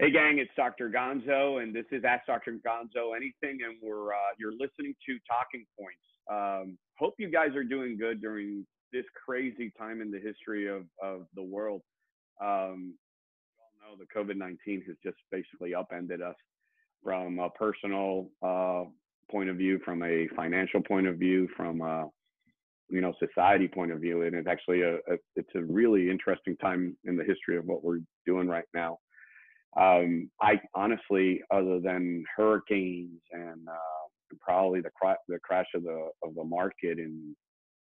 Hey gang, it's Dr. Gonzo, and this is Ask Dr. Gonzo Anything, and we're uh, you're listening to Talking Points. Um, hope you guys are doing good during this crazy time in the history of of the world. Um, all know the COVID-19 has just basically upended us from a personal uh, point of view, from a financial point of view, from a you know society point of view, and it's actually a, a it's a really interesting time in the history of what we're doing right now um, I honestly, other than hurricanes and uh, probably the the crash of the of the market in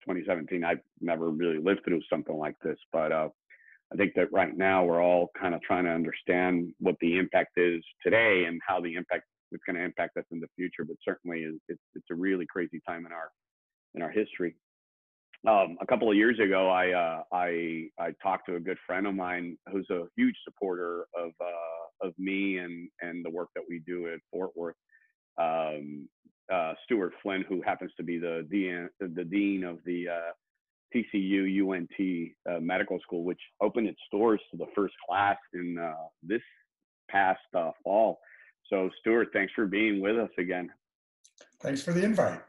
2017, I've never really lived through something like this. But uh, I think that right now we're all kind of trying to understand what the impact is today and how the impact is going to impact us in the future. But certainly, it's it's a really crazy time in our in our history um, a couple of years ago, I, uh, I I talked to a good friend of mine who's a huge supporter of uh, of me and and the work that we do at Fort Worth. Um, uh, Stuart Flynn, who happens to be the dean the dean of the uh, TCU UNT uh, Medical School, which opened its doors to the first class in uh, this past fall. So, Stuart, thanks for being with us again. Thanks for the invite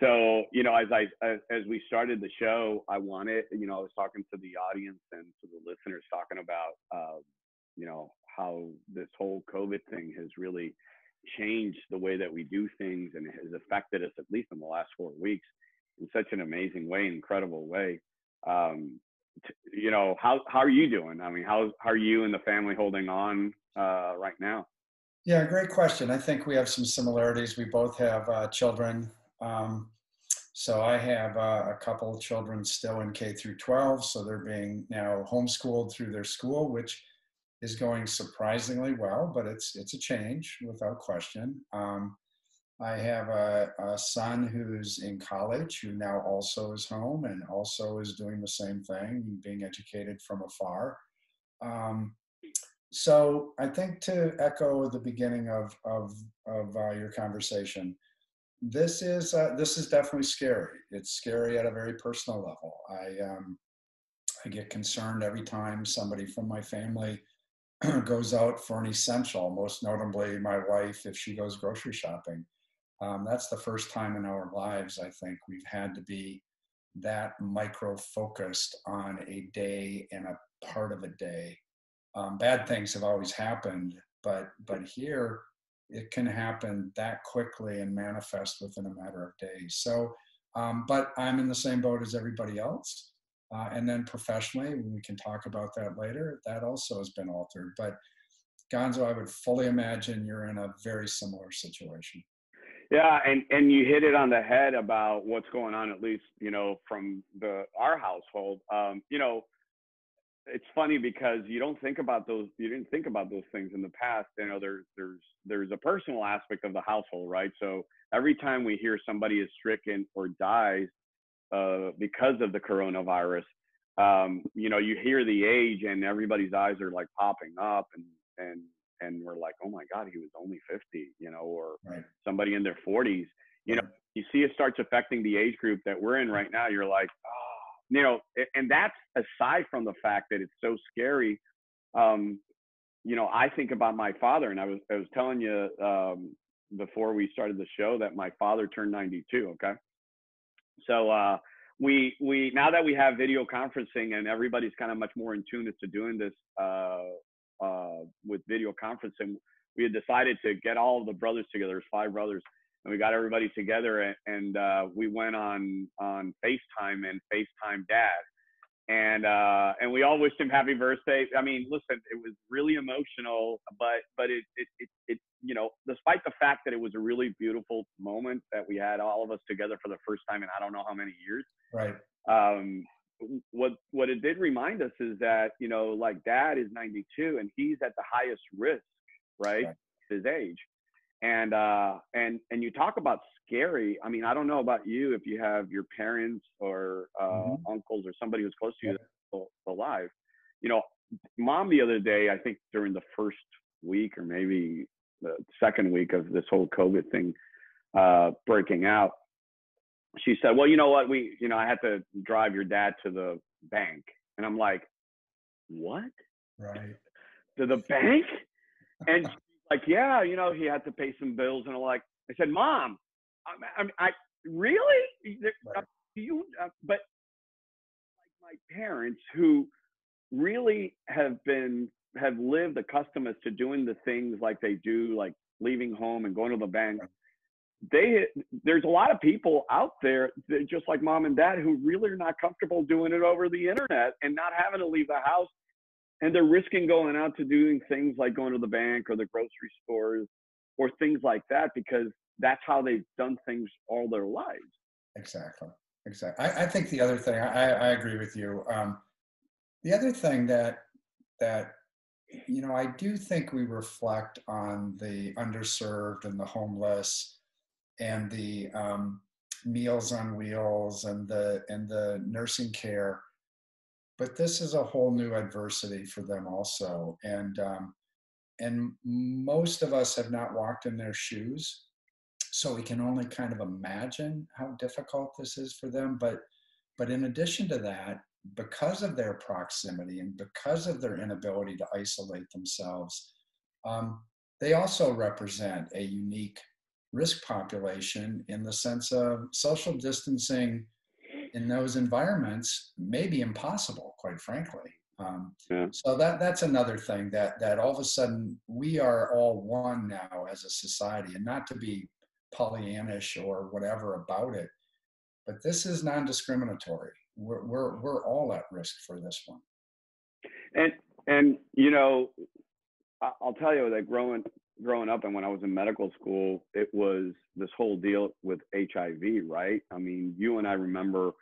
so you know as i as, as, we started the show i wanted you know i was talking to the audience and to the listeners talking about uh, you know how this whole covid thing has really changed the way that we do things and has affected us at least in the last four weeks in such an amazing way incredible way. Um, t- you know how how are you doing? I mean how how are you and the family holding on uh, right now? Yeah great question. I think we have some similarities. We both have uh, children um, so I have uh, a couple of children still in K through 12, so they're being now homeschooled through their school, which is going surprisingly well, but it's it's a change without question. Um, I have a, a, son who's in college who now also is home and also is doing the same thing, being educated from afar. Um, so I think to echo the beginning of of, of uh, your conversation, this is uh, this is definitely scary. It's scary at a very personal level. I um, I get concerned every time somebody from my family goes out for an essential. Most notably, my wife if she goes grocery shopping. Um, that's the first time in our lives I think we've had to be that micro focused on a day and a part of a day. Um, bad things have always happened, but but here it can happen that quickly and manifest within a matter of days. So, um, but I'm in the same boat as everybody else. Uh, and then professionally, we can talk about that later, that also has been altered. But Gonzo, I would fully imagine you're in a very similar situation. Yeah, and and you hit it on the head about what's going on, at least you know from the our household. Um, you know, it's funny because you don't think about those you didn't think about those things in the past you know there's there's there's a personal aspect of the household right so every time we hear somebody is stricken or dies uh, because of the coronavirus um, you know you hear the age and everybody's eyes are like popping up and and and we're like oh my god he was only 50 you know or right. somebody in their 40s you know you see it starts affecting the age group that we're in right now you're like oh you know, and that's aside from the fact that it's so scary. Um, you know, I think about my father, and I was I was telling you um, before we started the show that my father turned 92. Okay, so uh, we we now that we have video conferencing and everybody's kind of much more in tune as to doing this uh, uh, with video conferencing, we had decided to get all the brothers together. There's five brothers, and we got everybody together and, and uh, we went on on FaceTime and FaceTime Dad, and uh, and we all wished him happy birthday. I mean, listen, it was really emotional, but but it it, it it you know, despite the fact that it was a really beautiful moment that we had all of us together for the first time in I don't know how many years. Right. Um, what what it did remind us is that you know, like Dad is 92 and he's at the highest risk, right? right. His age and uh and and you talk about scary i mean i don't know about you if you have your parents or uh mm-hmm. uncles or somebody who's close to you yeah. alive you know mom the other day i think during the first week or maybe the second week of this whole covid thing uh breaking out she said well you know what we you know i had to drive your dad to the bank and i'm like what right to the bank? And like, yeah, you know, he had to pay some bills. And I'm like, I said, mom, I, I, I really? Right. You, uh, but like my parents who really have been have lived accustomed to doing the things like they do, like leaving home and going to the bank. They there's a lot of people out there that just like mom and dad who really are not comfortable doing it over the internet and not having to leave the house, and they're risking going out to doing things like going to the bank or the grocery stores or things like that because that's how they've done things all their lives. Exactly. Exactly. I, I think the other thing I, I agree with you. Um, the other thing that that you know I do think we reflect on the underserved and the homeless and the um, meals on wheels and the and the nursing care but this is a whole new adversity for them also and um, and most of us have not walked in their shoes so we can only kind of imagine how difficult this is for them but but in addition to that because of their proximity and because of their inability to isolate themselves um, they also represent a unique risk population in the sense of social distancing in those environments may be impossible quite frankly um, yeah. So that that's another thing that that all of a sudden we are all one now as a society, and not to be Pollyannish or whatever about it, but this is non-discriminatory. We're we're we're all at risk for this one. And and you know, I'll tell you that growing growing up and when I was in medical school, it was this whole deal with HIV, right? I mean, you and I remember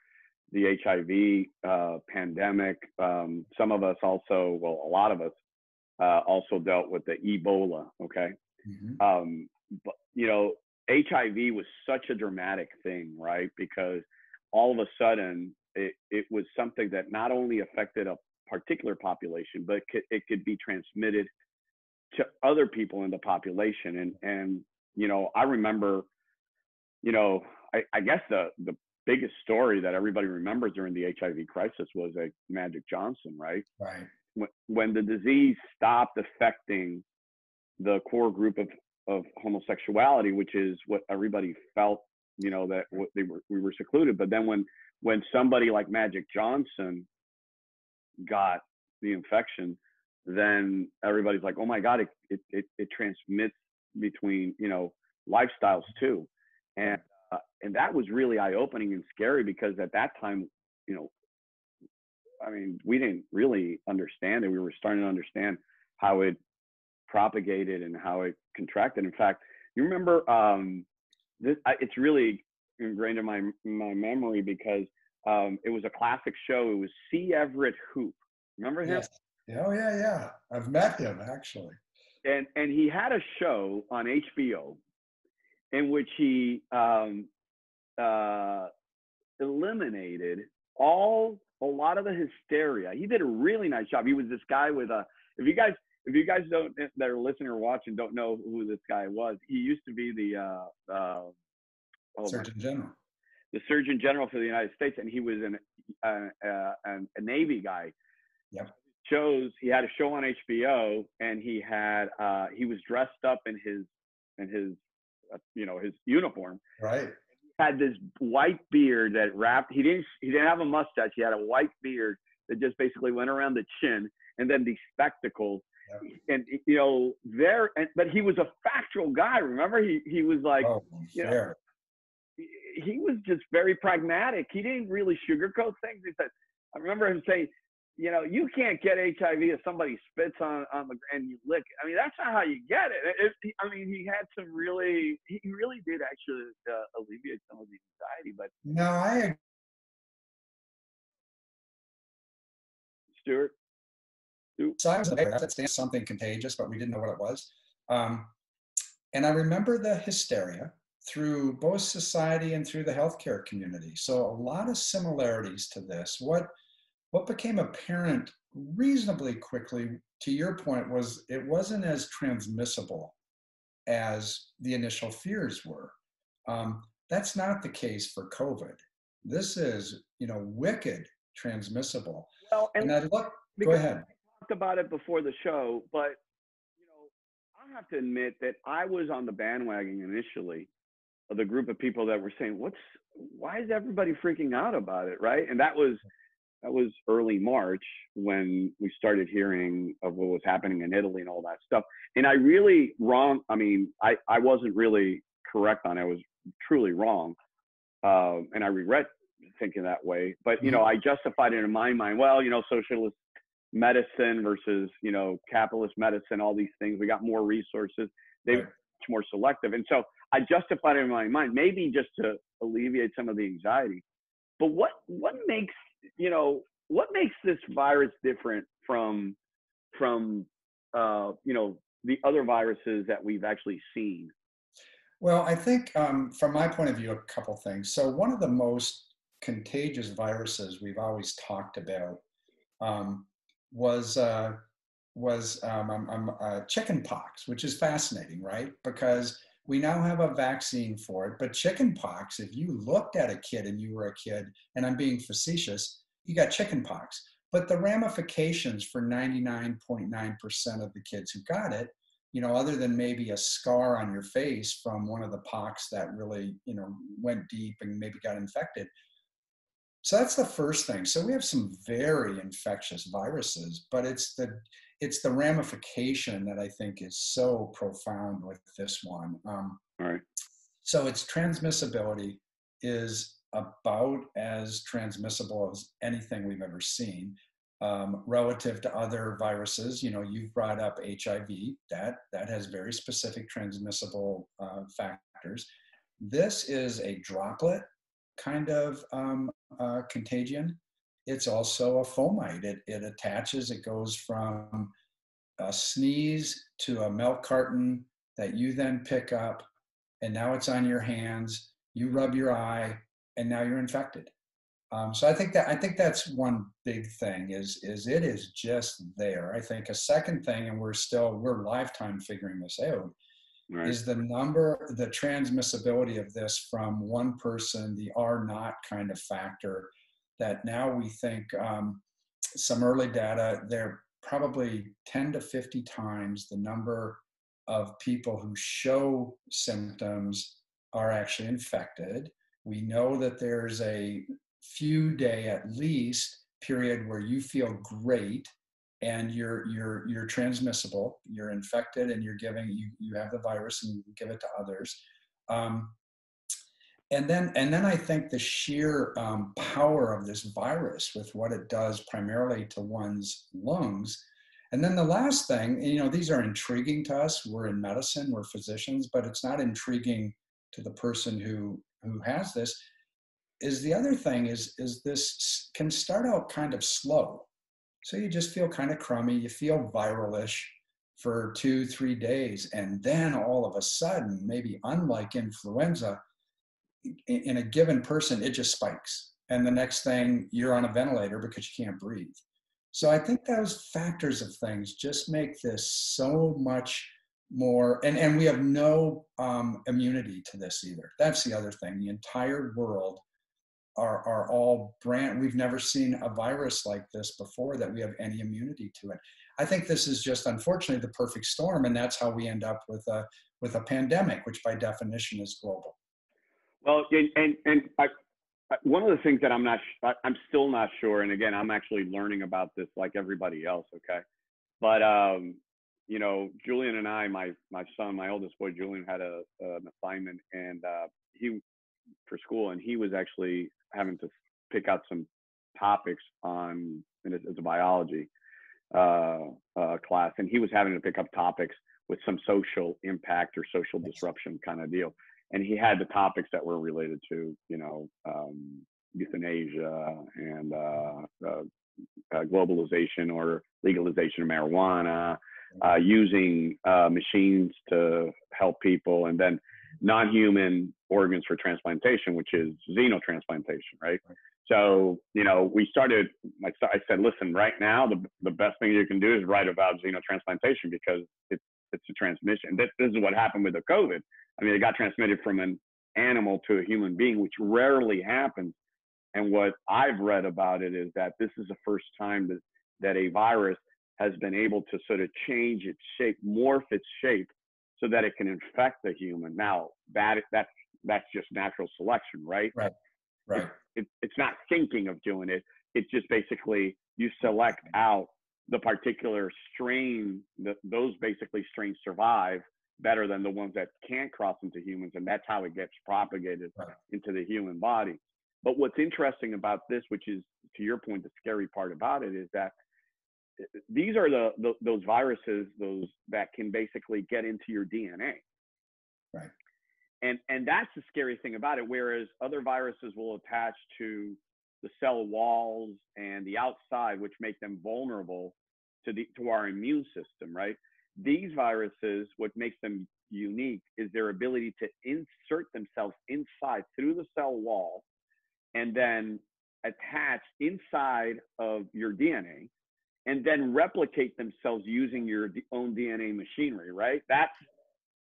the HIV uh, pandemic. Um, some of us also, well, a lot of us uh, also dealt with the Ebola. Okay, mm-hmm. um, but you know, HIV was such a dramatic thing, right? Because all of a sudden, it, it was something that not only affected a particular population, but it could, it could be transmitted to other people in the population. And and you know, I remember, you know, I, I guess the the biggest story that everybody remembers during the HIV crisis was a Magic Johnson, right? Right. When, when the disease stopped affecting the core group of, of homosexuality, which is what everybody felt, you know, that they were, we were secluded. But then when, when somebody like Magic Johnson got the infection, then everybody's like, oh my God, it, it, it, it transmits between, you know, lifestyles too. And and that was really eye opening and scary because at that time, you know, I mean, we didn't really understand it. We were starting to understand how it propagated and how it contracted. In fact, you remember um, this? I, it's really ingrained in my my memory because um, it was a classic show. It was C. Everett Koop. Remember him? Yes. Oh yeah, yeah. I've met him actually. And and he had a show on HBO in which he um, uh, eliminated all a lot of the hysteria. He did a really nice job. He was this guy with a. If you guys, if you guys don't that are listening or watching don't know who this guy was, he used to be the uh, uh, oh Surgeon General. The Surgeon General for the United States, and he was an, uh, uh, a Navy guy. Yep. Shows he had a show on HBO, and he had uh, he was dressed up in his in his uh, you know his uniform. Right. Had this white beard that wrapped. He didn't. He didn't have a mustache. He had a white beard that just basically went around the chin, and then these spectacles. Yeah. And you know, there. And, but he was a factual guy. Remember, he he was like, oh, you know, he was just very pragmatic. He didn't really sugarcoat things. He said, I remember him saying, you know, you can't get HIV if somebody spits on on the and you lick. I mean, that's not how you get it. it, it I mean, he had some really, he really did actually uh, alleviate some of the anxiety. But no, I. Stuart. So I was there. something contagious, but we didn't know what it was. Um, and I remember the hysteria through both society and through the healthcare community. So a lot of similarities to this. What what became apparent reasonably quickly, to your point, was it wasn't as transmissible as the initial fears were. Um, that's not the case for COVID. This is, you know, wicked transmissible. Well, and, and I look. Go ahead. about it before the show, but you know, I have to admit that I was on the bandwagon initially of the group of people that were saying, "What's why is everybody freaking out about it?" Right, and that was that was early March when we started hearing of what was happening in Italy and all that stuff. And I really wrong. I mean, I I wasn't really correct on it. I was truly wrong, uh, and I regret thinking that way. But you know, mm-hmm. I justified it in my mind. Well, you know, socialist medicine versus you know capitalist medicine all these things we got more resources they're right. much more selective and so i justified it in my mind maybe just to alleviate some of the anxiety but what what makes you know what makes this virus different from from uh, you know the other viruses that we've actually seen well i think um, from my point of view a couple things so one of the most contagious viruses we've always talked about um, was uh, was um, um, um, uh, chicken pox, which is fascinating, right? Because we now have a vaccine for it. But chicken pox, if you looked at a kid and you were a kid, and I'm being facetious, you got chicken pox. But the ramifications for 99.9% of the kids who got it, you know, other than maybe a scar on your face from one of the pox that really, you know, went deep and maybe got infected, so that's the first thing. So we have some very infectious viruses, but it's the it's the ramification that I think is so profound with this one. Um, All right. So its transmissibility is about as transmissible as anything we've ever seen um, relative to other viruses. You know, you've brought up HIV. That that has very specific transmissible uh, factors. This is a droplet kind of um, uh, contagion. It's also a fomite. It, it attaches, it goes from a sneeze to a milk carton that you then pick up, and now it's on your hands. You rub your eye, and now you're infected. Um, so I think that I think that's one big thing is is it is just there. I think a second thing, and we're still we're lifetime figuring this out, right. is the number, the transmissibility of this from one person, the R naught kind of factor that now we think um, some early data, they're probably 10 to 50 times the number of people who show symptoms are actually infected. We know that there's a few day at least period where you feel great and you're you're you're transmissible you're infected and you're giving you you have the virus and you give it to others um, and then and then i think the sheer um, power of this virus with what it does primarily to one's lungs. And then the last thing you know these are intriguing to us. We're in medicine we're physicians but it's not intriguing to the person who who has this. Is the other thing is is this can start out kind of slow. So you just feel kind of crummy, you feel viralish for two, three days. And then all of a sudden, maybe unlike influenza, in a given person, it just spikes. And the next thing, you're on a ventilator because you can't breathe. So I think those factors of things just make this so much more, and, and we have no um, immunity to this either. That's the other thing. The entire world are, are all brand we've never seen a virus like this before that we have any immunity to it i think this is just unfortunately the perfect storm and that's how we end up with a with a pandemic which by definition is global well and and, and I, one of the things that i'm not i'm still not sure and again i'm actually learning about this like everybody else okay but um you know julian and i my my son my oldest boy julian had a an assignment and uh he for school and he was actually having to pick out some topics on and it's, it's a biology uh, uh, class, and he was having to pick up topics with some social impact or social disruption kind of deal. And he had the topics that were related to, you know, um, euthanasia and uh, uh, uh globalization or legalization of marijuana, uh, using machines to help people, and then non-human organs for transplantation, which is xenotransplantation, right? So, you know, we started, I, I said, listen, right now, the, the best thing you can do is write about xenotransplantation because it's, it's a transmission. This, this is what happened with the COVID. I mean, it got transmitted from an animal to a human being, which rarely happens. And what I've read about it is that this is the first time that, that a virus has been able to sort of change its shape, morph its shape, so that it can infect the human. Now that that's that's just natural selection, right? Right. Right. It, it, it's not thinking of doing it. It's just basically you select out the particular strain that those basically strains survive better than the ones that can't cross into humans, and that's how it gets propagated Right. into the human body. But what's interesting about this, which is to your point, the scary part about it is that uh, these are the, the those viruses, those that can basically get into your DNA. Right. And and that's the scary thing about it. Whereas other viruses will attach to the cell walls and the outside, which make them vulnerable to the to our immune system, right? These viruses, what makes them unique is their ability to insert themselves inside through the cell wall and then attach inside of your DNA and then replicate themselves using your own DNA machinery, right? That's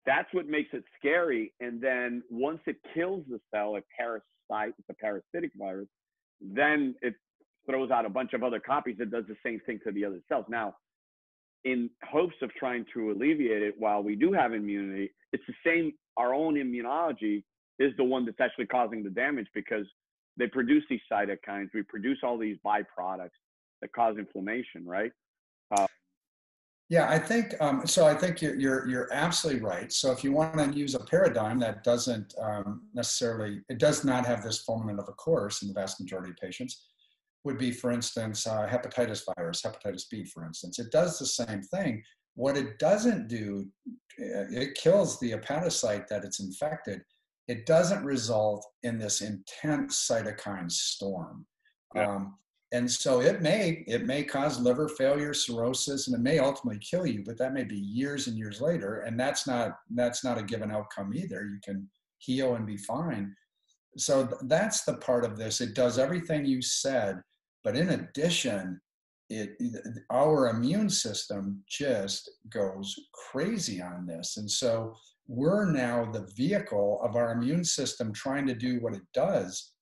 that's what makes it scary. And then once it kills the cell, a parasite, it's a parasitic virus, then it throws out a bunch of other copies that does the same thing to the other cells. Now, in hopes of trying to alleviate it while we do have immunity, it's the same, our own immunology is the one that's actually causing the damage because they produce these cytokines, we produce all these byproducts that cause inflammation, right? Uh, Yeah, I think um, so. I think you're, you're you're absolutely right. So if you want to use a paradigm that doesn't um, necessarily, it does not have this fulminant of a course in the vast majority of patients, would be, for instance, uh, hepatitis virus, hepatitis B, for instance. It does the same thing. What it doesn't do, uh, it kills the hepatocyte that it's infected. It doesn't result in this intense cytokine storm. Yeah. Um, and so it may it may cause liver failure cirrhosis and it may ultimately kill you but that may be years and years later and that's not that's not a given outcome either. You can heal and be fine. So th- that's the part of this. It does everything you said but in addition it our immune system just goes crazy on this. And so we're now the vehicle of our immune system trying to do what it does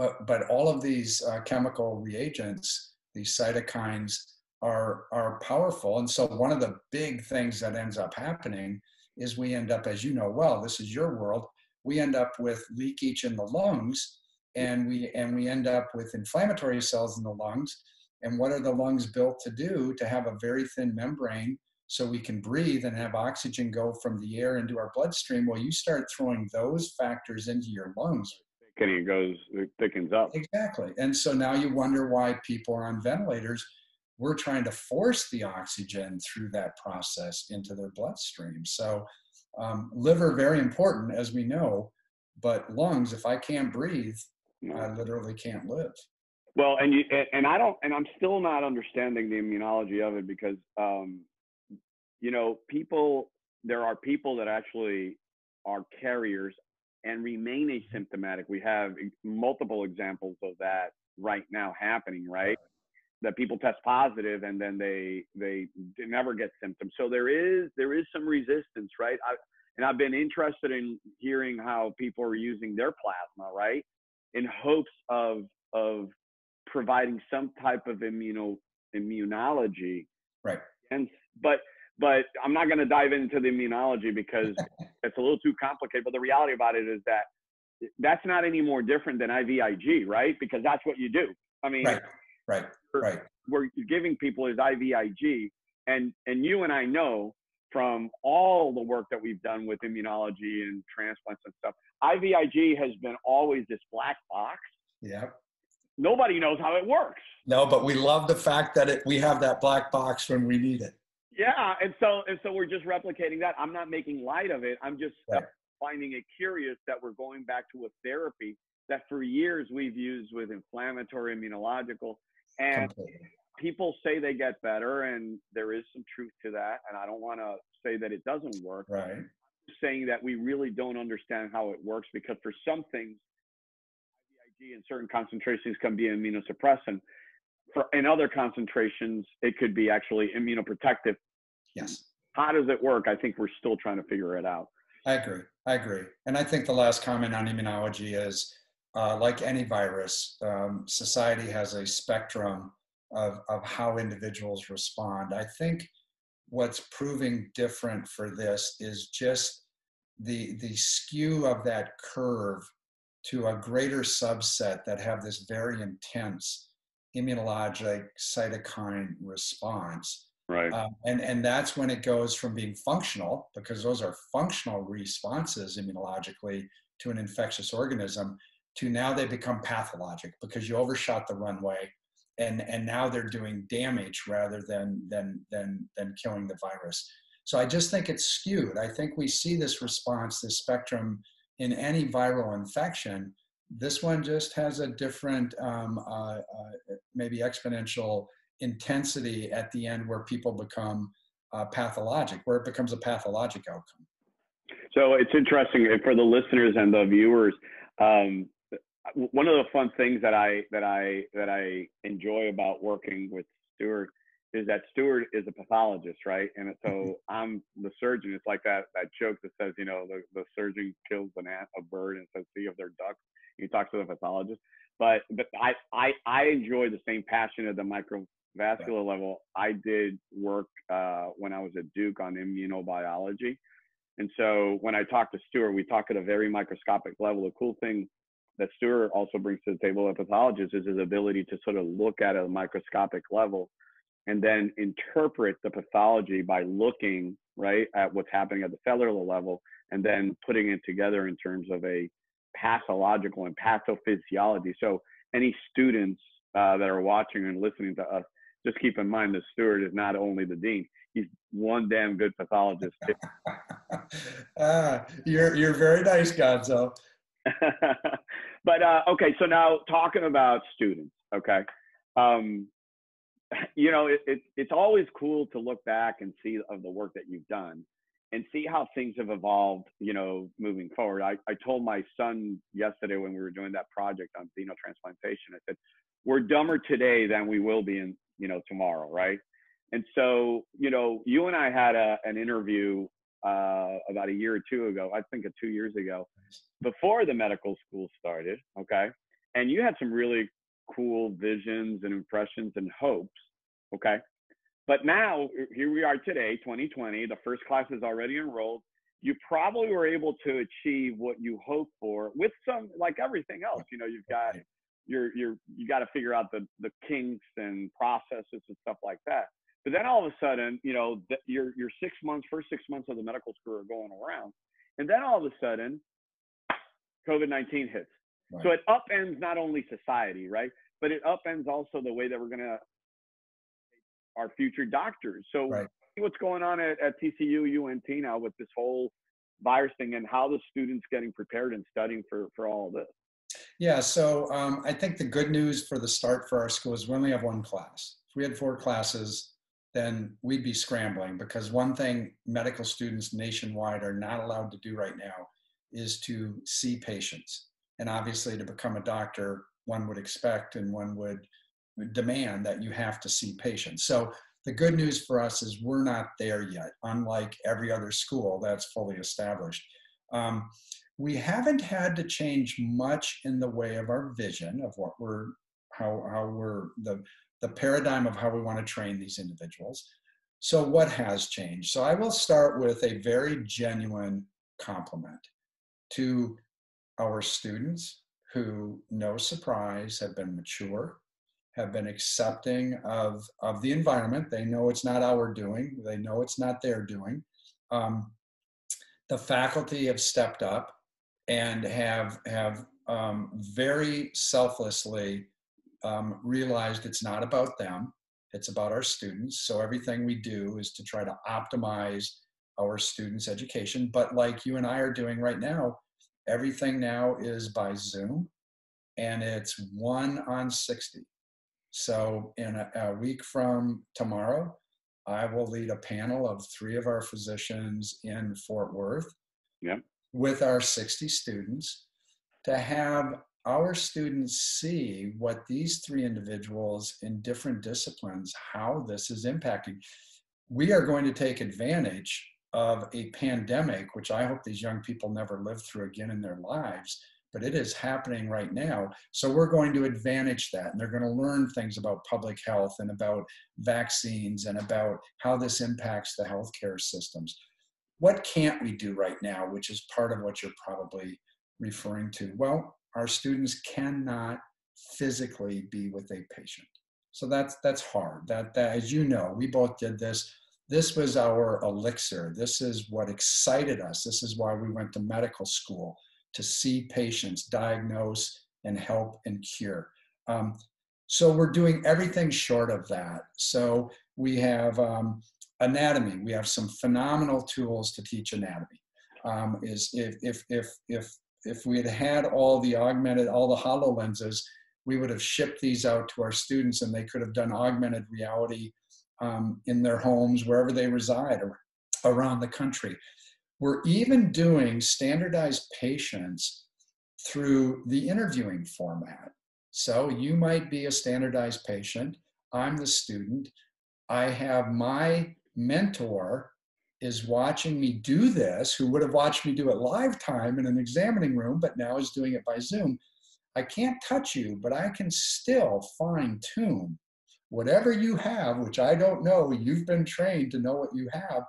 but but all of these uh, chemical reagents these cytokines are are powerful. And so one of the big things that ends up happening is we end up as you know well this is your world we end up with leakage in the lungs and we and we end up with inflammatory cells in the lungs. And what are the lungs built to do? To have a very thin membrane so we can breathe and have oxygen go from the air into our bloodstream. Well you start throwing those factors into your lungs And it goes, it thickens up. Exactly. And so now you wonder why people are on ventilators. We're trying to force the oxygen through that process into their bloodstream. So, um, liver, very important, as we know, but lungs, if I can't breathe, No. I literally can't live. Well, and you and- and I don't, and I'm still not understanding the immunology of it because, um, you know, people. There are people that actually are carriers and remain asymptomatic. We have multiple examples of that right now happening. Right, that people test positive and then they they never get symptoms. So there is there is some resistance, right? I, and I've been interested in hearing how people are using their plasma, right, in hopes of of providing some type of immuno immunology. Right. And but but I'm not going to dive into the immunology because it's a little too complicated. But the reality about it is that that's not any more different than IVIG, right? Because that's what you do. I mean, Right. Right. Right. we're giving people is IVIG, and and you and I know from all the work that we've done with immunology and transplants and stuff, IVIG has been always this black box. Yeah. Nobody knows how it works. No, but we love the fact that it, we have that black box when we need it. Yeah, and so and so we're just replicating that. I'm not making light of it. I'm just Right. finding it curious that we're going back to a therapy that for years we've used with inflammatory immunological and Completely. people say they get better and there is some truth to that and I don't want to say that it doesn't work. Right. I'm saying that we really don't understand how it works because for some things IVIG in certain concentrations can be immunosuppressant. For in other concentrations it could be actually immunoprotective Yes. how does it work? I think we're still trying to figure it out. I agree. I agree. And I think the last comment on immunology is uh, like any virus, um, society has a spectrum of, of how individuals respond. I think what's proving different for this is just the, the skew of that curve to a greater subset that have this very intense immunologic cytokine response. Right. Um, and, and that's when it goes from being functional, because those are functional responses immunologically to an infectious organism, to now they become pathologic because you overshot the runway and, and now they're doing damage rather than, than, than, than killing the virus. So I just think it's skewed. I think we see this response, this spectrum in any viral infection. This one just has a different, um, uh, uh, maybe exponential intensity at the end where people become uh, pathologic, where it becomes a pathologic outcome. So it's interesting for the listeners and the viewers. Um, one of the fun things that I that I that I enjoy about working with Stuart is that Stuart is a pathologist, right? And so mm-hmm. I'm the surgeon. It's like that that joke that says, you know, the, the surgeon kills an ant, a bird, and says, "See if they're ducks." He talks to the pathologist. But but I I I enjoy the same passion at the microvascular level. I did work uh, when I was at Duke on immunobiology, and so when I talk to Stuart, we talk at a very microscopic level. The cool thing that Stuart also brings to the table as a pathologist is his ability to sort of look at a microscopic level and then interpret the pathology by looking right at what's happening at the cellular level and then putting it together in terms of a pathological and pathophysiology. So any students uh, that are watching and listening to us, just keep in mind that Stuart is not only the dean; he's one damn good pathologist. ah, you're you're very nice, Gonzo. but uh, okay, so now talking about students, okay. Um, you know, it, it, it's always cool to look back and see of the work that you've done and see how things have evolved, you know, moving forward. I, I told my son yesterday when we were doing that project on xenotransplantation, I said, we're dumber today than we will be in, you know, tomorrow, right? And so, you know, you and I had a, an interview uh, about a year or two ago, I think two years ago, before the medical school started, okay? And you had some really cool visions and impressions and hopes. Okay. But now, here we are today, 2020, the first class is already enrolled. You probably were able to achieve what you hoped for with some, like everything else. You know, you've got, you're, you're, you got to figure out the, the kinks and processes and stuff like that. But then all of a sudden, you know, the, your, your six months, first six months of the medical school are going around. And then all of a sudden, COVID 19 hits. Right. So it upends not only society, right? but it upends also the way that we're going to our future doctors. So right. what's going on at, at TCU UNT now with this whole virus thing and how the students getting prepared and studying for, for all of this? Yeah, so um, I think the good news for the start for our school is we only have one class. If we had four classes, then we'd be scrambling because one thing medical students nationwide are not allowed to do right now is to see patients. And obviously, to become a doctor, one would expect and one would demand that you have to see patients. So the good news for us is we're not there yet, unlike every other school that's fully established. Um, we haven't had to change much in the way of our vision of what we're, how, how we're, the, the paradigm of how we want to train these individuals. So what has changed? So I will start with a very genuine compliment to our students, who, no surprise, have been mature, have been accepting of, of the environment. They know it's not our doing, they know it's not their doing. Um, the faculty have stepped up and have, have um, very selflessly um, realized it's not about them, it's about our students. So everything we do is to try to optimize our students' education. But like you and I are doing right now, Everything now is by Zoom and it's one on 60. So in a, a, week from tomorrow, I will lead a panel of three of our physicians in Fort Worth yep. with our 60 students to have our students see what these three individuals in different disciplines, how this is impacting. We are going to take advantage of a pandemic, which I hope these young people never live through again in their lives, but it is happening right now. So we're going to advantage that. And they're going to learn things about public health and about vaccines and about how this impacts the healthcare systems. What can't we do right now, which is part of what you're probably referring to? Well, our students cannot physically be with a patient. So that's that's hard. That, that as you know, we both did this. This was our elixir. This is what excited us. This is why we went to medical school to see patients, diagnose, and help and cure. Um, so we're doing everything short of that. So we have um, anatomy. We have some phenomenal tools to teach anatomy. Um, is if if if if if we had had all the augmented, all the HoloLenses, we would have shipped these out to our students, and they could have done augmented reality um, in their homes wherever they reside or around the country. We're even doing standardized patients through the interviewing format. So you might be a standardized patient. I'm the student. I have my mentor is watching me do this, who would have watched me do it live time in an examining room, but now is doing it by Zoom. I can't touch you, but I can still fine tune whatever you have, which I don't know. You've been trained to know what you have.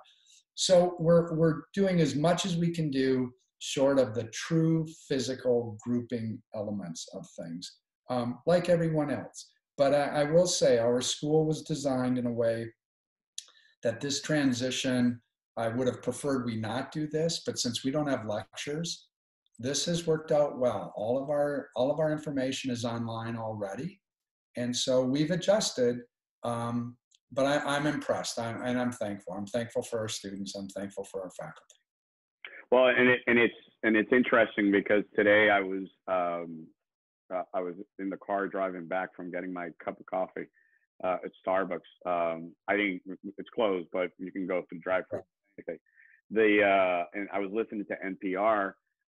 So we're, we're doing as much as we can do short of the true physical grouping elements of things, um, like everyone else. But I, I will say our school was designed in a way that this transition, I would have preferred we not do this, but since we don't have lectures, this has worked out well. All of our all of our information is online already, and so we've adjusted um, but I, am I'm impressed I'm, and I'm thankful. I'm thankful for our students. I'm thankful for our faculty. Well, and it, and it's and it's interesting because today I was um, uh, I was in the car driving back from getting my cup of coffee uh, at Starbucks. Um, I didn't it's closed, but you can go through the drive-through. Okay. The uh, and I was listening to NPR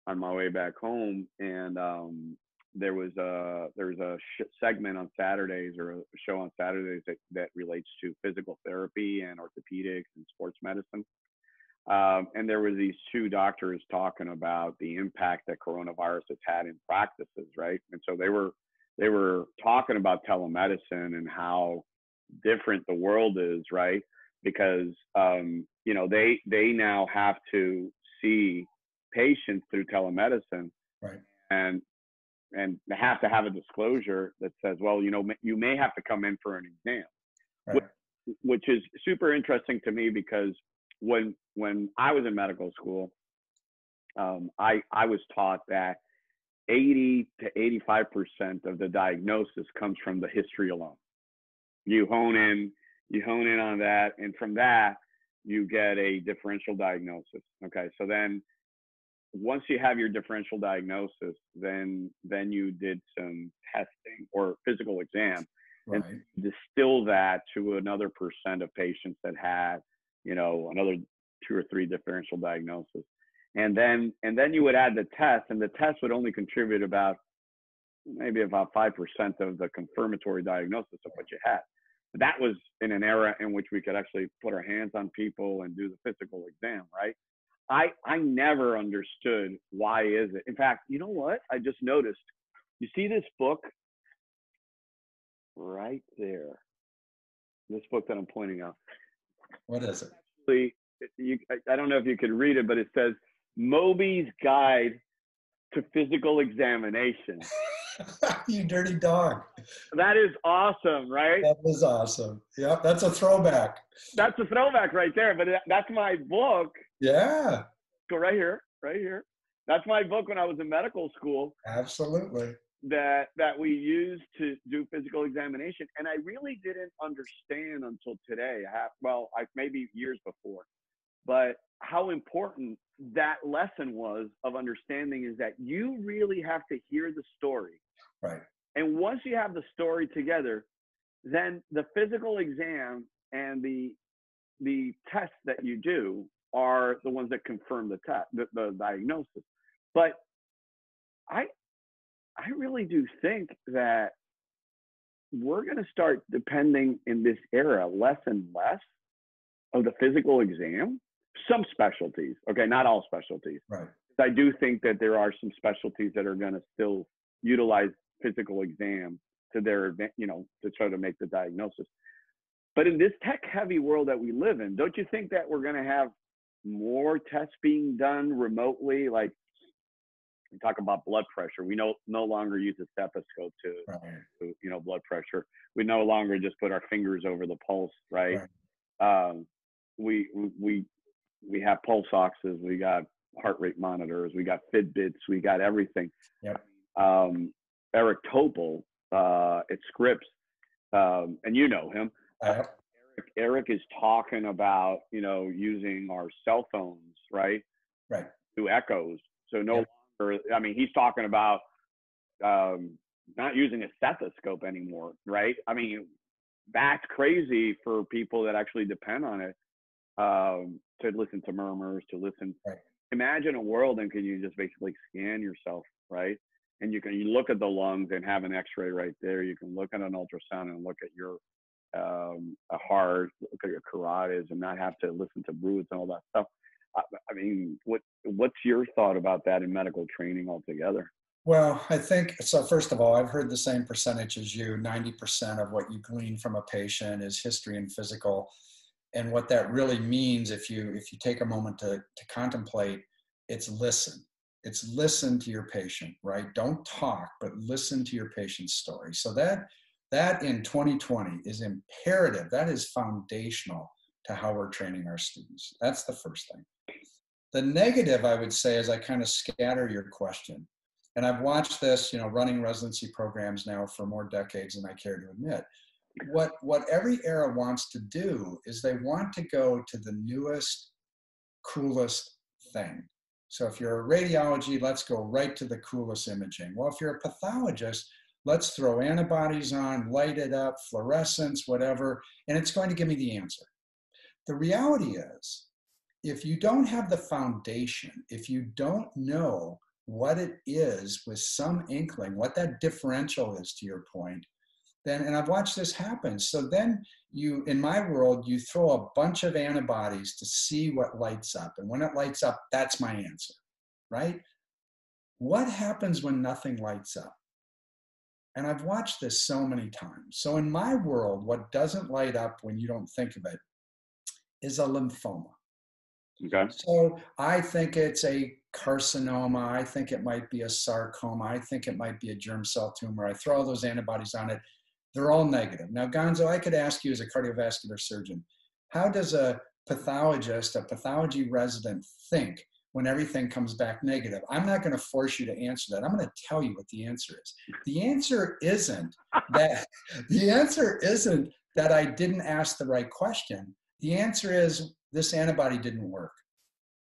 on my way back home, and um, there was a there's a sh- segment on Saturdays or a show on Saturdays that, that relates to physical therapy and orthopedics and sports medicine. Um, and there were these two doctors talking about the impact that coronavirus has had in practices, right? And so they were they were talking about telemedicine and how different the world is, right? Because um, you know they they now have to see patients through telemedicine, right? And and have to have a disclosure that says, well, you know, you may have to come in for an exam, right. which, which is super interesting to me because when when I was in medical school, um, I I was taught that 80 to 85 percent of the diagnosis comes from the history alone. You hone in, you hone in on that, and from that you get a differential diagnosis. Okay, so then once you have your differential diagnosis, then then you did some testing or physical exam right. and distill that to another percent of patients that had, you know, another two or three differential diagnosis. And then and then you would add the test, and the test would only contribute about maybe about five percent of the confirmatory diagnosis of what you had. That was in an era in which we could actually put our hands on people and do the physical exam, right? I I never understood why is it. In fact, you know what? I just noticed. You see this book right there. This book that I'm pointing out. What is it? Actually, you, I, I don't know if you could read it, but it says Mosby's Guide to Physical Examination. you dirty dog. That is awesome, right? That was awesome. Yep, that's a throwback. That's a throwback right there. But that's my book yeah. Go right here, right here. That's my book when I was in medical school. Absolutely. That that we used to do physical examination, and I really didn't understand until today. I well, I maybe years before, but how important that lesson was of understanding is that you really have to hear the story. Right. And once you have the story together, then the physical exam and the the tests that you do are the ones that confirm the test, the, the diagnosis. But I, I really do think that we're going to start depending in this era less and less of the physical exam. Some specialties, okay, not all specialties. Right. I do think that there are some specialties that are going to still utilize physical exam to their, you know, to try to make the diagnosis. But in this tech heavy world that we live in, don't you think that we're going to have more tests being done remotely? Like we talk about blood pressure. We no no longer use a stethoscope to, right. to, you know blood pressure. We no longer just put our fingers over the pulse, right? right. Um, we we we have pulse oxes. We got heart rate monitors. We got Fitbits. We got everything. Yep. Um, Eric Topol uh, at Scripps, um, and you know him. Uh, Eric, Eric is talking about you know using our cell phones, right? Right. To echoes. So no yep. longer. I mean, he's talking about um, not using a stethoscope anymore, right? I mean, that's crazy for people that actually depend on it um, to listen to murmurs, to listen. Right. Imagine a world and can you just basically scan yourself, right? And you can you look at the lungs and have an X-ray right there. You can look at an ultrasound and look at your um, heart, look at your carotids, and not have to listen to bruits and all that stuff. I, I mean, what what's your thought about that in medical training altogether? Well, I think so. First of all, I've heard the same percentage as you 90% of what you glean from a patient is history and physical and what that really means if you if you take a moment to, to contemplate it's listen it's listen to your patient right? Don't talk but listen to your patient's story. So that that in 2020 is imperative. That is foundational to how we're training our students. That's the first thing. The negative i would say is i kind of scatter your question and i've watched this you know running residency programs now for more decades than i care to admit. What what every era wants to do is they want to go to the newest coolest thing so if you're a radiology let's go right to the coolest imaging. Well if you're a pathologist let's throw antibodies on light it up fluorescence whatever and it's going to give me the answer. The reality is if you don't have the foundation if you don't know what it is with some inkling what that differential is to your point then and i've watched this happen. So then you in my world you throw a bunch of antibodies to see what lights up. And when it lights up that's my answer right? What happens when nothing lights up? And i've watched this so many times. So in my world what doesn't light up when you don't think of it is a lymphoma. Okay. So i think it's a carcinoma. I think it might be a sarcoma. I think it might be a germ cell tumor. I throw all those antibodies on it they're all negative. Now, Gonzo, I could ask you as a cardiovascular surgeon, how does a pathologist, a pathology resident think when everything comes back negative? I'm not going to force you to answer that. I'm going to tell you what the answer is. The answer isn't that the answer isn't that I didn't ask the right question. The answer is this antibody didn't work.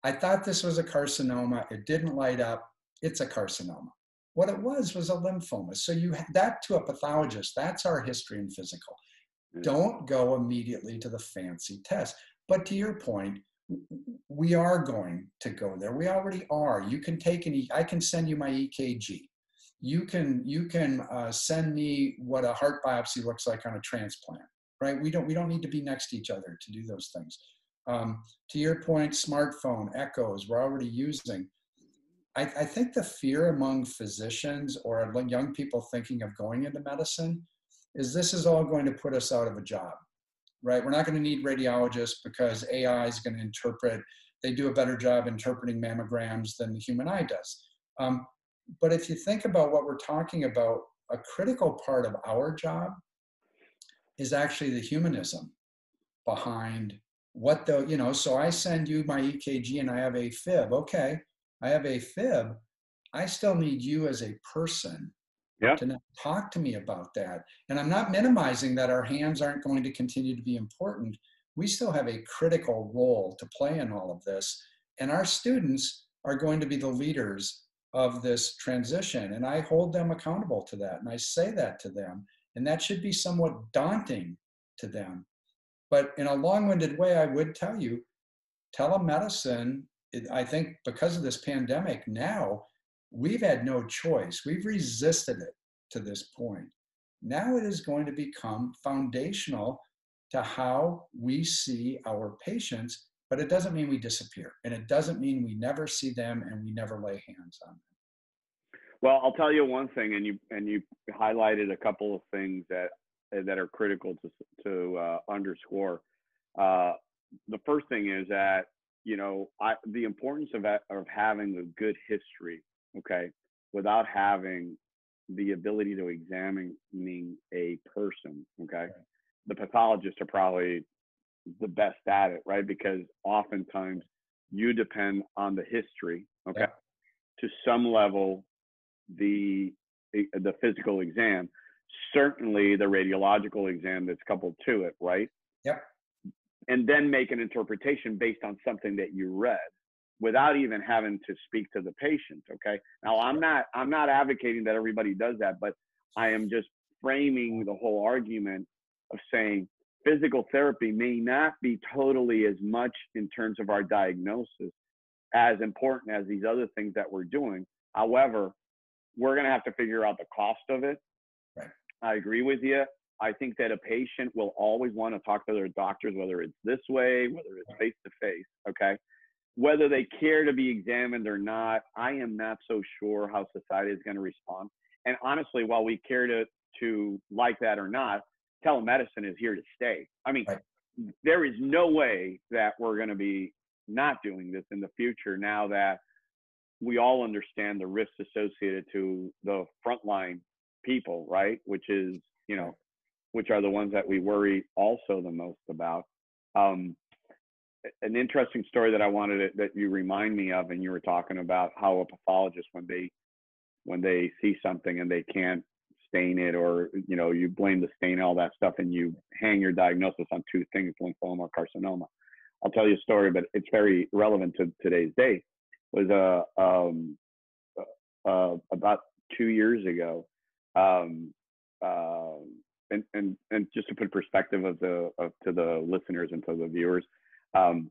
I thought this was a carcinoma. It didn't light up. It's a carcinoma. What it was was a lymphoma. So you that to a pathologist, that's our history and physical. Don't go immediately to the fancy test. But to your point, we are going to go there. We already are. You can take an. I can send you my EKG. You can you can uh, send me what a heart biopsy looks like on a transplant. Right? We don't we don't need to be next to each other to do those things. Um, to your point, smartphone echoes we're already using. I, I think the fear among physicians or young people thinking of going into medicine is this is all going to put us out of a job, right? We're not going to need radiologists because AI is going to interpret, they do a better job interpreting mammograms than the human eye does. Um, but if you think about what we're talking about, a critical part of our job is actually the humanism behind what the, you know, so I send you my EKG and I have a fib. Okay, I have a fib, I still need you as a person yeah. to talk to me about that. And I'm not minimizing that our hands aren't going to continue to be important. We still have a critical role to play in all of this. And our students are going to be the leaders of this transition. And I hold them accountable to that. And I say that to them. And that should be somewhat daunting to them. But in a long winded way, I would tell you telemedicine it, I think because of this pandemic now, we've had no choice. We've resisted it to this point. Now it is going to become foundational to how we see our patients but it doesn't mean we disappear. And it doesn't mean we never see them and we never lay hands on them. Well, I'll tell you one thing, and you and you highlighted a couple of things that that are critical to to uh, underscore. Uh, the first thing is that you know I, the importance of of having a good history, okay, without having the ability to examining a person, okay. Right. The pathologists are probably the best at it, right? Because oftentimes you depend on the history, okay, yeah. to some level the the physical exam, certainly the radiological exam that's coupled to it, right? Yep. And then make an interpretation based on something that you read without even having to speak to the patient, okay? Now I'm not I'm not advocating that everybody does that, but I am just framing the whole argument of saying physical therapy may not be totally as much in terms of our diagnosis as important as these other things that we're doing. However, we're going to have to figure out the cost of it. Right. I agree with you. I think that a patient will always want to talk to their doctors, whether it's this way, whether it's face to face. Okay. Whether they care to be examined or not, I am not so sure how society is going to respond. And honestly, while we care to to like that or not, telemedicine is here to stay. I mean, right. there is no way that we're going to be not doing this in the future now that we all understand the risks associated to the frontline people, right? Which is, you know, which are the ones that we worry also the most about. Um, an interesting story that I wanted to, that you remind me of, and you were talking about how a pathologist, when they when they see something and they can't stain it, or you know, you blame the stain, all that stuff, and you hang your diagnosis on two things: lymphoma or carcinoma. I'll tell you a story, but it's very relevant to today's day was uh, um, uh, uh, about two years ago. Um, uh, and, and, and just to put perspective of the of, to the listeners and to the viewers, um,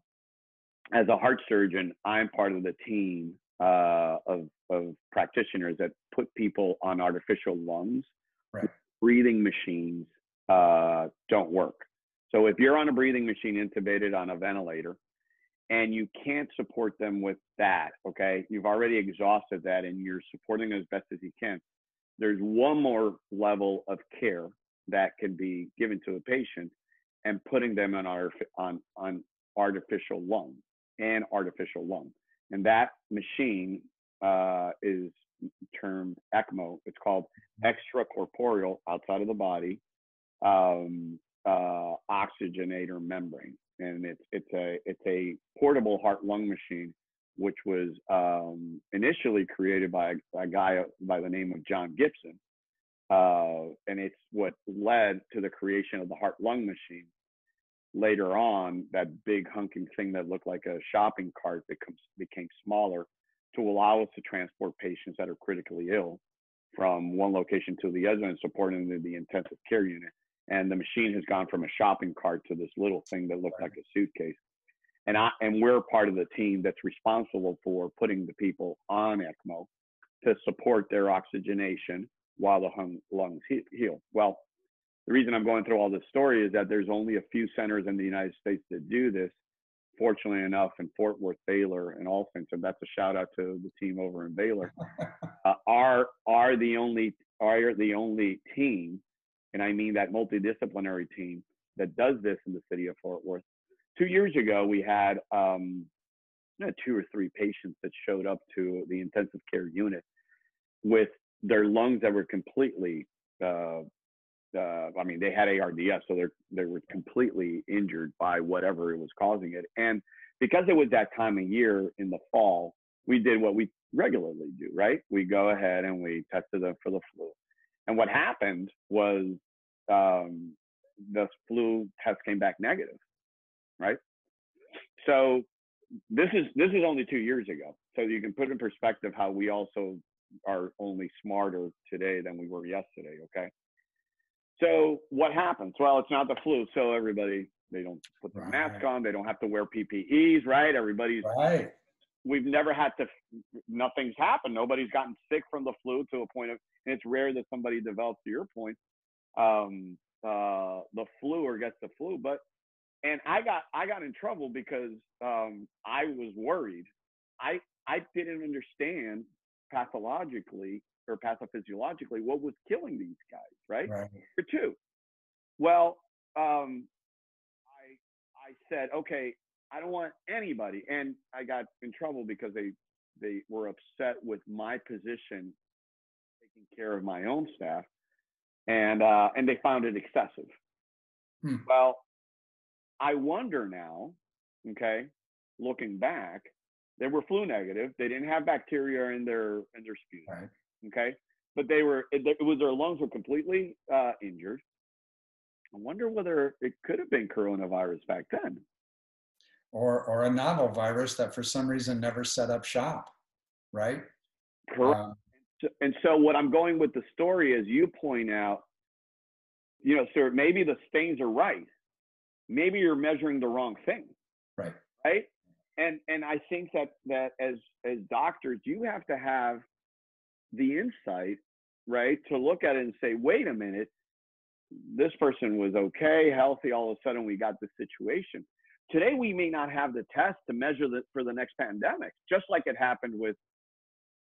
as a heart surgeon, I'm part of the team uh, of, of practitioners that put people on artificial lungs. Right. Breathing machines uh, don't work. So if you're on a breathing machine intubated on a ventilator, and you can't support them with that, okay? You've already exhausted that and you're supporting them as best as you can. There's one more level of care that can be given to a patient and putting them on our on on artificial lung and artificial lung. And that machine uh, is termed ECMO. It's called extracorporeal, outside of the body, um, uh, oxygenator membrane and it's it's a it's a portable heart lung machine, which was um, initially created by a, a, guy by the name of John Gibson, uh, and it's what led to the creation of the heart lung machine. Later on, that big hunking thing that looked like a shopping cart becomes became smaller to allow us to transport patients that are critically ill from one location to the other and supporting the, the intensive care unit and the machine has gone from a shopping cart to this little thing that looked like a suitcase. And I and we're part of the team that's responsible for putting the people on ECMO to support their oxygenation while the hung, lungs heal. Well, the reason I'm going through all this story is that there's only a few centers in the United States that do this. Fortunately enough, in Fort Worth, Baylor, and Alton, so that's a shout out to the team over in Baylor, uh, are are the only are the only team and I mean that multidisciplinary team that does this in the city of Fort Worth. Two years ago, we had um, two or three patients that showed up to the intensive care unit with their lungs that were completely, uh, uh, I mean, they had ARDS, so they're, they were completely injured by whatever it was causing it. And because it was that time of year in the fall, we did what we regularly do, right? We go ahead and we tested them for the flu. And what happened was um, the flu test came back negative, right? So this is this is only two years ago. So you can put in perspective how we also are only smarter today than we were yesterday. Okay. So what happens? Well, it's not the flu, so everybody they don't put the right. mask on, they don't have to wear PPEs, right? Everybody's right. We've never had to. Nothing's happened. Nobody's gotten sick from the flu to a point of, and it's rare that somebody develops. To your point, um, uh, the flu or gets the flu. But and I got I got in trouble because um, I was worried. I I didn't understand pathologically or pathophysiologically what was killing these guys, right? Right. For two. Well, um, I I said, okay, I don't want anybody, and I got in trouble because they they were upset with my position taking care of my own staff, and uh, and they found it excessive. Hmm. Well, I wonder now, okay, looking back, they were flu negative. They didn't have bacteria in their in their sputum, Right. okay, but they were it, it was their lungs were completely uh, injured. I wonder whether it could have been coronavirus back then. Or or a novel virus that for some reason never set up shop, right? Correct. Um, and so what I'm going with the story is you point out, you know, sir, maybe the stains are right. Maybe you're measuring the wrong thing, right. right? And and I think that that as as doctors, you have to have the insight, right, to look at it and say, wait a minute, this person was okay, healthy. All of a sudden, we got this situation. Today, we may not have the test to measure that for the next pandemic, just like it happened with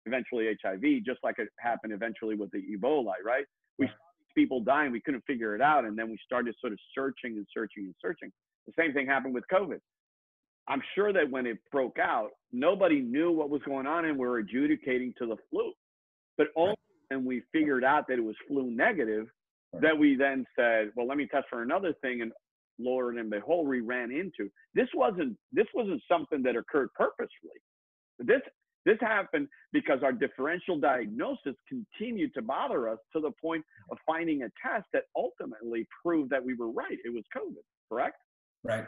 eventually HIV, just like it happened eventually with the Ebola, right? We saw people dying, we couldn't figure it out, and then we started sort of searching and searching and searching. The same thing happened with COVID. I'm sure that when it broke out, nobody knew what was going on, and we were adjudicating to the flu. But only when we figured out that it was flu negative, Right. that we then said, "Well, let me test for another thing," and Lord and behold, we ran into this wasn't this wasn't something that occurred purposefully. This this happened because our differential diagnosis continued to bother us to the point of finding a test that ultimately proved that we were right. It was COVID, correct? Right.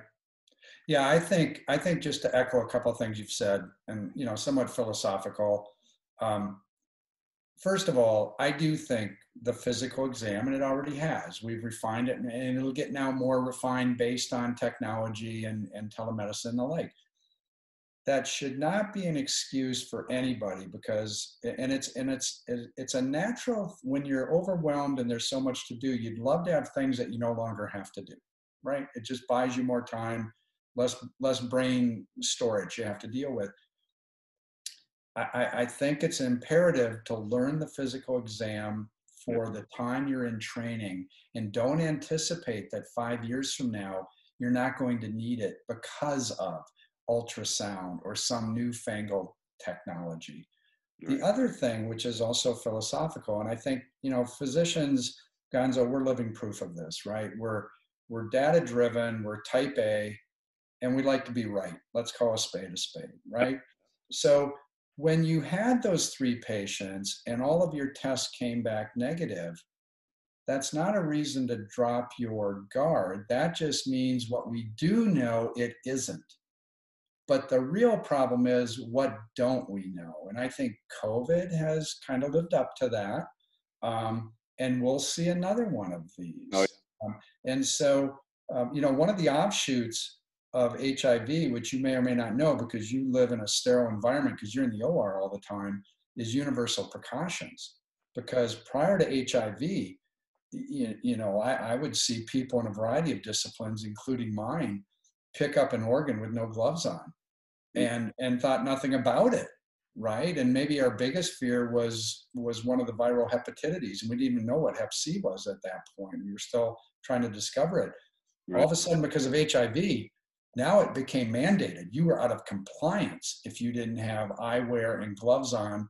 Yeah, I think I think just to echo a couple of things you've said, and you know, somewhat philosophical. Um, first of all, I do think the physical exam, and it already has. We've refined it, and it'll get now more refined based on technology and and telemedicine and the like. That should not be an excuse for anybody because, and it's and it's it's a natural when you're overwhelmed and there's so much to do. You'd love to have things that you no longer have to do right? It just buys you more time, less less brain storage you have to deal with. I, I- think it's imperative to learn the physical exam for mm-hmm. the time you're in training and don't anticipate that five years from now you're not going to need it because of ultrasound or some newfangled technology. The other thing, which is also philosophical, and I think, you know, physicians, Gonzo, we're living proof of this, right? We're we're data driven, we're type A, and we like to be right. Let's call a spade a spade, right? So when you had those three patients and all of your tests came back negative, that's not a reason to drop your guard. That just means what we do know it isn't. But the real problem is what don't we know? And I think COVID has kind of lived up to that. Um, and we'll see another one of these. Oh, um, and so, um, you know, one of the offshoots of HIV, which you may or may not know because you live in a sterile environment because you're in the OR all the time, is universal precautions. Because prior to HIV, you, you know, I, I would see people in a variety of disciplines, including mine, pick up an organ with no gloves on mm. and and thought nothing about it right? And maybe our biggest fear was was one of the viral hepatitis and we didn't even know what hep c was at that point. We were still trying to discover it. All of a sudden because of hiv now it became mandated. You were out of compliance if you didn't have eyewear and gloves on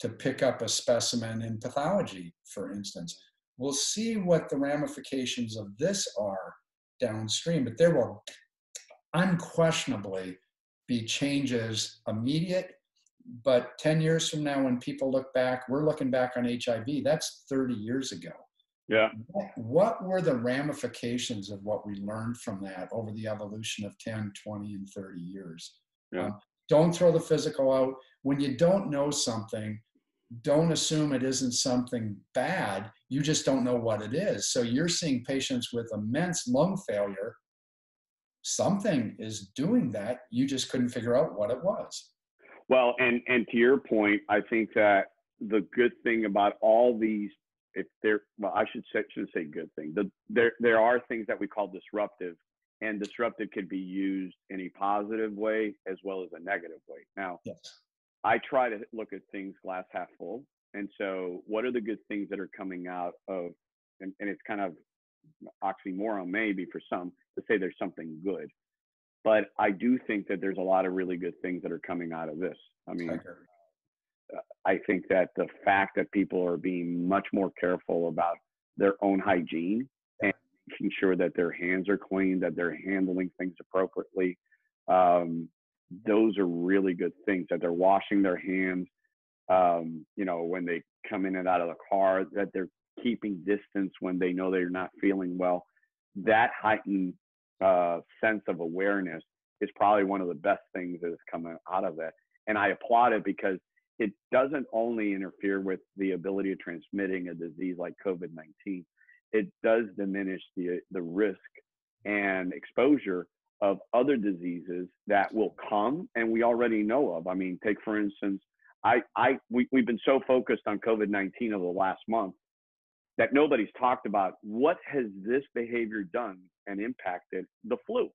to pick up a specimen in pathology for instance. We'll see what the ramifications of this are downstream but there will unquestionably be changes immediate. But 10 years from now when people look back we're looking back on hiv that's 30 years ago Yeah. what were the ramifications of what we learned from that over the evolution of 10 20 and 30 years? Yeah. um, don't throw the physical out. When you don't know something don't assume it isn't something bad. You just don't know what it is. So you're seeing patients with immense lung failure. Something is doing that. You just couldn't figure out what it was. Well, and and to your point, I think that the good thing about all these, if they're well, I should say shouldn't say good thing. The, there there are things that we call disruptive, and disruptive could be used in a positive way as well as a negative way. Now, yes. I try to look at things glass half full. And so, what are the good things that are coming out of, and, and it's kind of oxymoron maybe for some to say there's something good. But I do think that there's a lot of really good things that are coming out of this. I mean, I think that the fact that people are being much more careful about their own hygiene and making sure that their hands are clean, that they're handling things appropriately, um, those are really good things. That they're washing their hands, um, you know, when they come in and out of the car, that they're keeping distance when they know they're not feeling well. That heightened uh, sense of awareness is probably one of the best things that has come out of that. And I applaud it because it doesn't only interfere with the ability of transmitting a disease like COVID 19, it does diminish the, the risk and exposure of other diseases that will come and we already know of. I mean, take for instance, I, I we, we've been so focused on COVID 19 over the last month that nobody's talked about what has this behavior done and impacted the flu,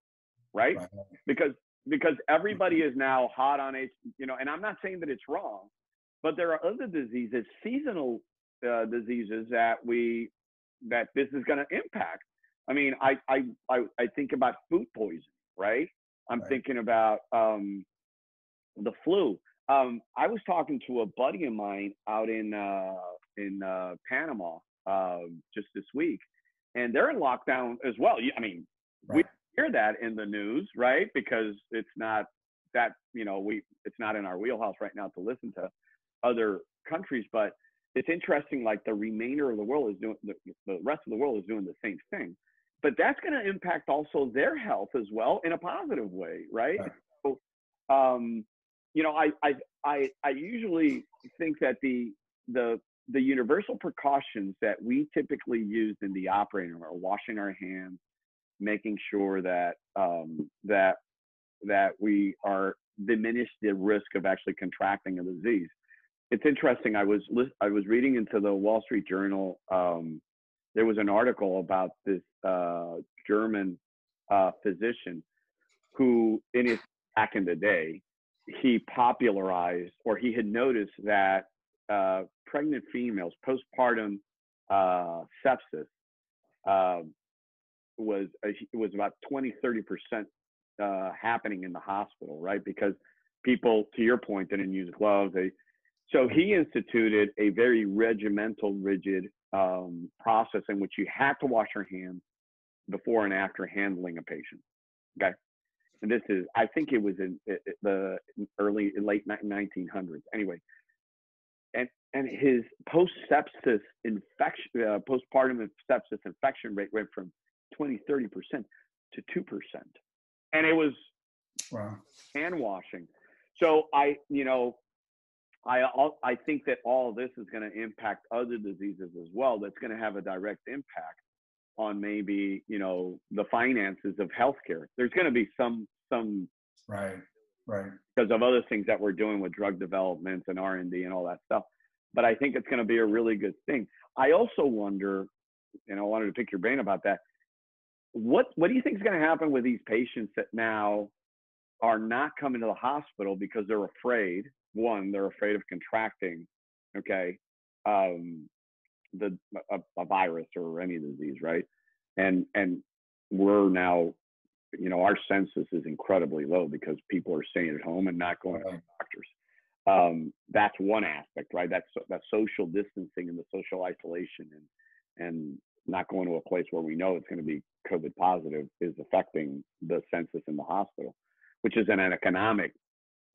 right? right. Because because everybody is now hot on it, you know, and I'm not saying that it's wrong, but there are other diseases, seasonal uh, diseases that we that this is going to impact. I mean, I, I I I think about food poisoning, right? I'm right. thinking about um, the flu. Um, I was talking to a buddy of mine out in uh, in uh, Panama uh, just this week, and they're in lockdown as well. I mean, right. Hear that in the news, right? Because it's not that you know we it's not in our wheelhouse right now to listen to other countries, but it's interesting. Like the remainder of the world is doing the, the rest of the world is doing the same thing, but that's going to impact also their health as well in a positive way, right? right. So, um, you know, I, I I I usually think that the the the universal precautions that we typically use in the operating room are washing our hands, making sure that um, that that we are diminish the risk of actually contracting a disease. It's interesting. I was I was reading into the Wall Street Journal. Um, there was an article about this uh, German uh, physician who, in his back in the day, he popularized or he had noticed that uh, pregnant females, postpartum uh, sepsis um, was uh, was about 20, 30 percent uh, happening in the hospital, right? Because people, to your point, didn't use gloves. They, so he instituted a very regimental, rigid um, process in which you had to wash your hands before and after handling a patient. Okay. And this is, I think it was in the early, late 1900s. Anyway, and and his post sepsis infection, uh, postpartum sepsis infection rate went from 20, 30 percent to two percent, and it was wow. hand washing. So I, you know, I I think that all this is going to impact other diseases as well. That's going to have a direct impact on maybe you know the finances of healthcare. There's going to be some some right right because of other things that we're doing with drug development and R and D and all that stuff. But I think it's going to be a really good thing. I also wonder, and I wanted to pick your brain about that. What what do you think is going to happen with these patients that now are not coming to the hospital because they're afraid? One, they're afraid of contracting, okay, um, the a, a virus or any disease, right? And and we're now you know, our census is incredibly low because people are staying at home and not going to doctors. Um, that's one aspect, right? That's that social distancing and the social isolation and and not going to a place where we know it's going to be COVID positive is affecting the census in the hospital, which is an, an economic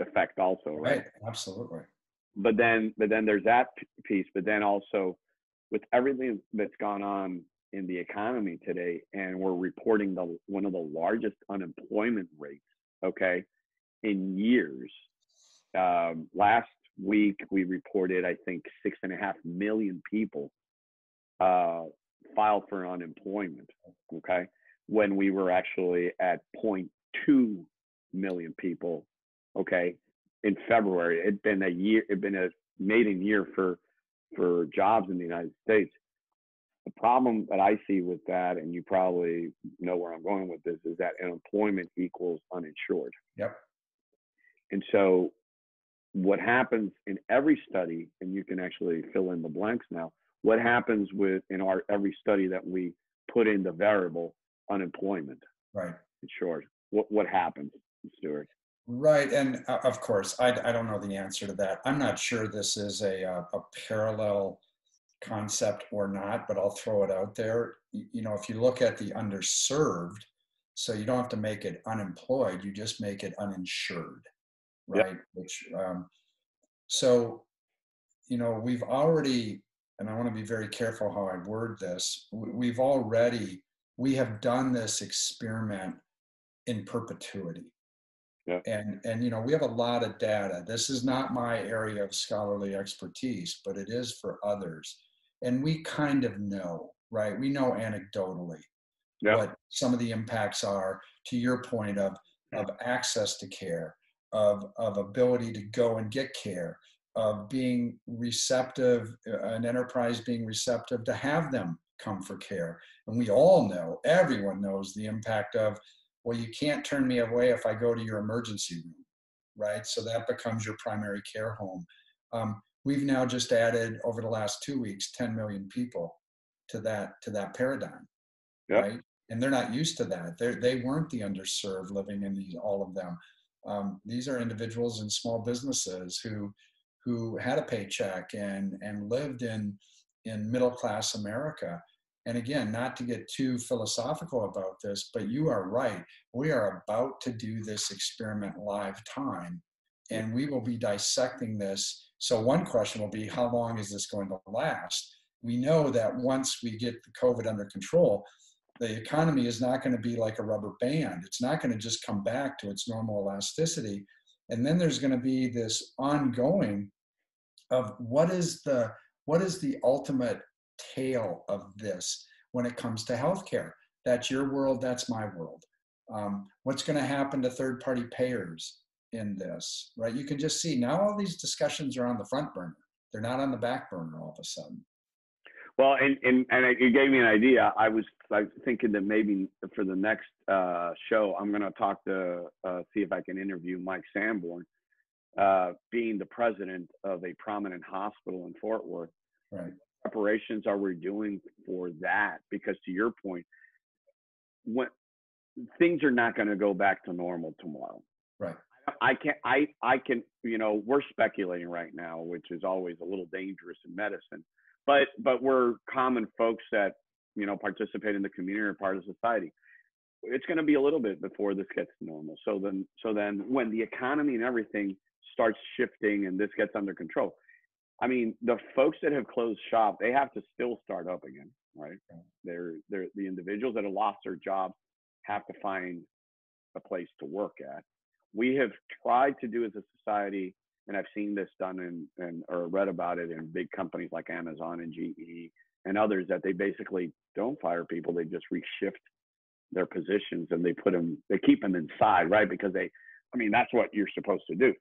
effect also, right? Right, absolutely. But then, but then there's that piece. But then also, with everything that's gone on in the economy today, and we're reporting the one of the largest unemployment rates, okay, in years. Um, last week we reported, I think, six and a half million people uh, filed for unemployment. Okay, when we were actually at 0.2 million people. Okay, in February, it'd been a year. It'd been a maiden year for for jobs in the United States The problem that I see with that, and you probably know where I'm going with this, is that unemployment equals uninsured. Yep. And so, what happens in every study, and you can actually fill in the blanks now. What happens with in our every study that we put in the variable unemployment? Right. Insured. What what happens, Stuart? Right, and uh, of course, I, I don't know the answer to that. I'm not sure this is a, a, uh, a parallel concept or not, but I'll throw it out there. You know, if you look at the underserved, so you don't have to make it unemployed, you just make it uninsured, right? Yep. Which, um, so, you know, we've already, and I want to be very careful how I word this. We've already, we have done this experiment in perpetuity yeah. And and you know we have a lot of data. This is not my area of scholarly expertise, but it is for others. And we kind of know, right? We know anecdotally yeah. what some of the impacts are. To your point of of access to care, of of ability to go and get care, of being receptive, uh, an enterprise being receptive to have them come for care. And we all know, everyone knows the impact of well, you can't turn me away if I go to your emergency room, right? So that becomes your primary care home. Um, we've now just added over the last two weeks 10 million people to that to that paradigm, yep. right? And they're not used to that. They they weren't the underserved living in these all of them. Um, these are individuals and small businesses who who had a paycheck and and lived in in middle class America and again, not to get too philosophical about this, but you are right. We are about to do this experiment live time, and we will be dissecting this. So, one question will be how long is this going to last? We know that once we get the COVID under control, the economy is not going to be like a rubber band. It's not going to just come back to its normal elasticity. And then there's going to be this ongoing of what is the what is the ultimate tail of this when it comes to healthcare. That's your world, that's my world. Um, what's going to happen to third party payers in this, right? You can just see now all these discussions are on the front burner. They're not on the back burner all of a sudden. Well, and and and you gave me an idea. I was like thinking that maybe for the next uh, show, I'm going to talk to uh, see if I can interview Mike Sanborn, uh, being the president of a prominent hospital in Fort Worth. Right preparations are we doing for that? Because to your point, when things are not going to go back to normal tomorrow. Right. I can I I can you know we're speculating right now, which is always a little dangerous in medicine, but but we're common folks that you know participate in the community or part of society. It's going to be a little bit before this gets normal. So then so then when the economy and everything starts shifting and this gets under control, I mean, the folks that have closed shop, they have to still start up again, right? They're, they're the individuals that have lost their jobs have to find a place to work at. We have tried to do as a society, and I've seen this done in, in or read about it in big companies like Amazon and GE and others that they basically don't fire people; they just reshift their positions and they put them, they keep them inside, right? Because they, I mean, that's what you're supposed to do.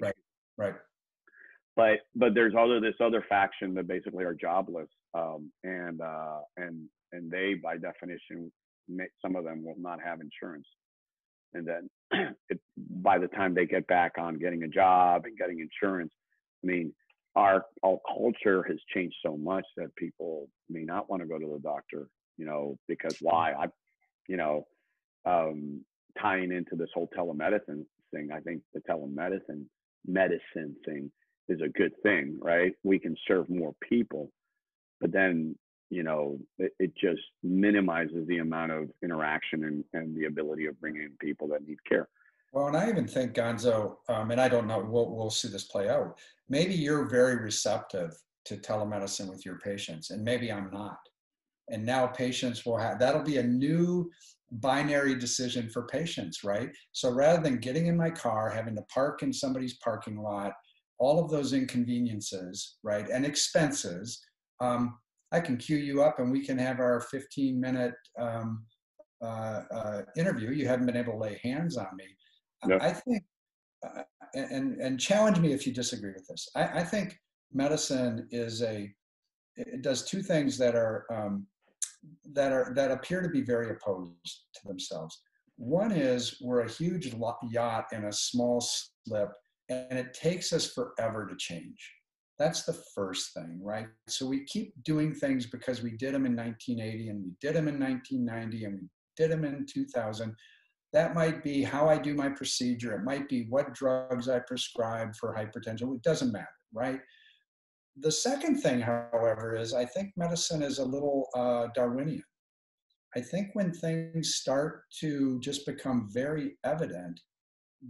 Right. Right but but there's other this other faction that basically are jobless um, and uh, and and they by definition some of them will not have insurance and then it, by the time they get back on getting a job and getting insurance i mean our our culture has changed so much that people may not want to go to the doctor you know because why i you know um, tying into this whole telemedicine thing i think the telemedicine medicine thing is a good thing, right? We can serve more people, but then you know it, it just minimizes the amount of interaction and, and the ability of bringing in people that need care. Well, and I even think Gonzo, um, and I don't know, we'll, we'll see this play out. Maybe you're very receptive to telemedicine with your patients, and maybe I'm not. And now patients will have that'll be a new binary decision for patients, right? So rather than getting in my car, having to park in somebody's parking lot, all of those inconveniences, right, and expenses, um, I can queue you up and we can have our 15 minute um, uh, uh, interview. You haven't been able to lay hands on me. No. I think, uh, and, and challenge me if you disagree with this. I, I think medicine is a, it does two things that are um, that are that appear to be very opposed to themselves. One is we're a huge yacht in a small slip, and it takes us forever to change. That's the first thing, right? So we keep doing things because we did them in 1980 and we did them in 1990 and we did them in 2000. That might be how I do my procedure. It might be what drugs I prescribe for hypertension. It doesn't matter, right? The second thing, however, is I think medicine is a little uh, Darwinian. I think when things start to just become very evident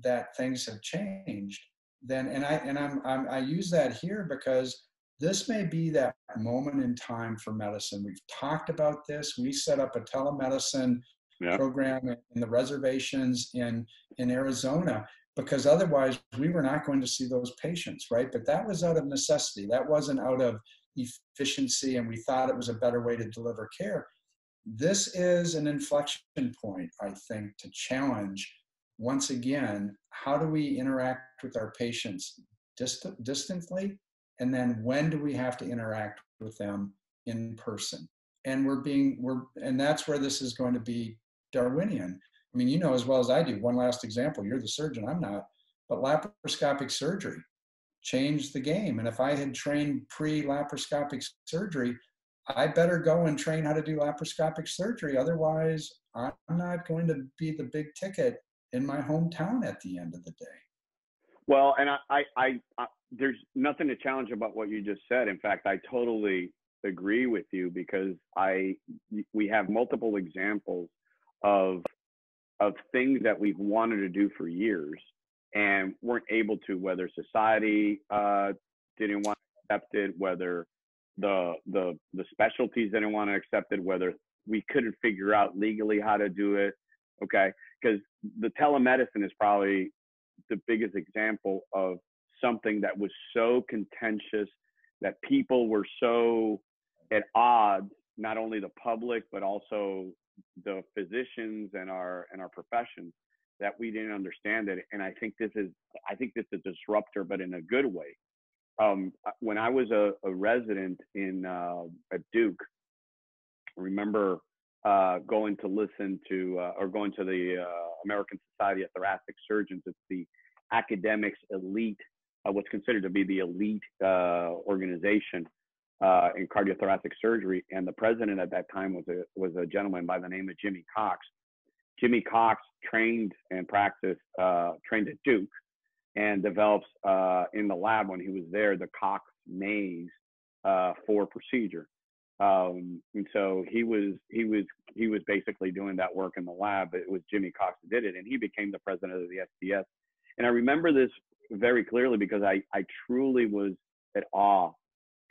that things have changed, then and I and I'm, I'm I use that here because this may be that moment in time for medicine. We've talked about this. We set up a telemedicine yeah. program in the reservations in in Arizona because otherwise we were not going to see those patients, right? But that was out of necessity. That wasn't out of efficiency, and we thought it was a better way to deliver care. This is an inflection point, I think, to challenge once again, how do we interact with our patients distant, distantly? And then when do we have to interact with them in person? And we're being, we're, and that's where this is going to be Darwinian. I mean, you know as well as I do. One last example you're the surgeon, I'm not, but laparoscopic surgery changed the game. And if I had trained pre laparoscopic surgery, I better go and train how to do laparoscopic surgery. Otherwise, I'm not going to be the big ticket in my hometown at the end of the day. Well, and I, I, I, I, there's nothing to challenge about what you just said. In fact, I totally agree with you because I, we have multiple examples of, of things that we've wanted to do for years and weren't able to, whether society uh, didn't want to accept it, whether the, the, the specialties didn't want to accept it, whether we couldn't figure out legally how to do it. Okay? Because the telemedicine is probably the biggest example of something that was so contentious that people were so at odds not only the public but also the physicians and our and our professions that we didn't understand it. And i think this is i think this is a disruptor but in a good way. Um, when i was a, a resident in uh, at duke I remember uh, going to listen to uh, or going to the uh, American Society of Thoracic Surgeons. It's the academics elite, uh, what's considered to be the elite uh, organization uh, in cardiothoracic surgery. And the president at that time was a was a gentleman by the name of Jimmy Cox. Jimmy Cox trained and practiced trained at Duke and develops in the lab when he was there the Cox maze for procedure. Um, and so he was he was he was basically doing that work in the lab. It was Jimmy Cox who did it, and he became the president of the STS. And I remember this very clearly because I I truly was at awe,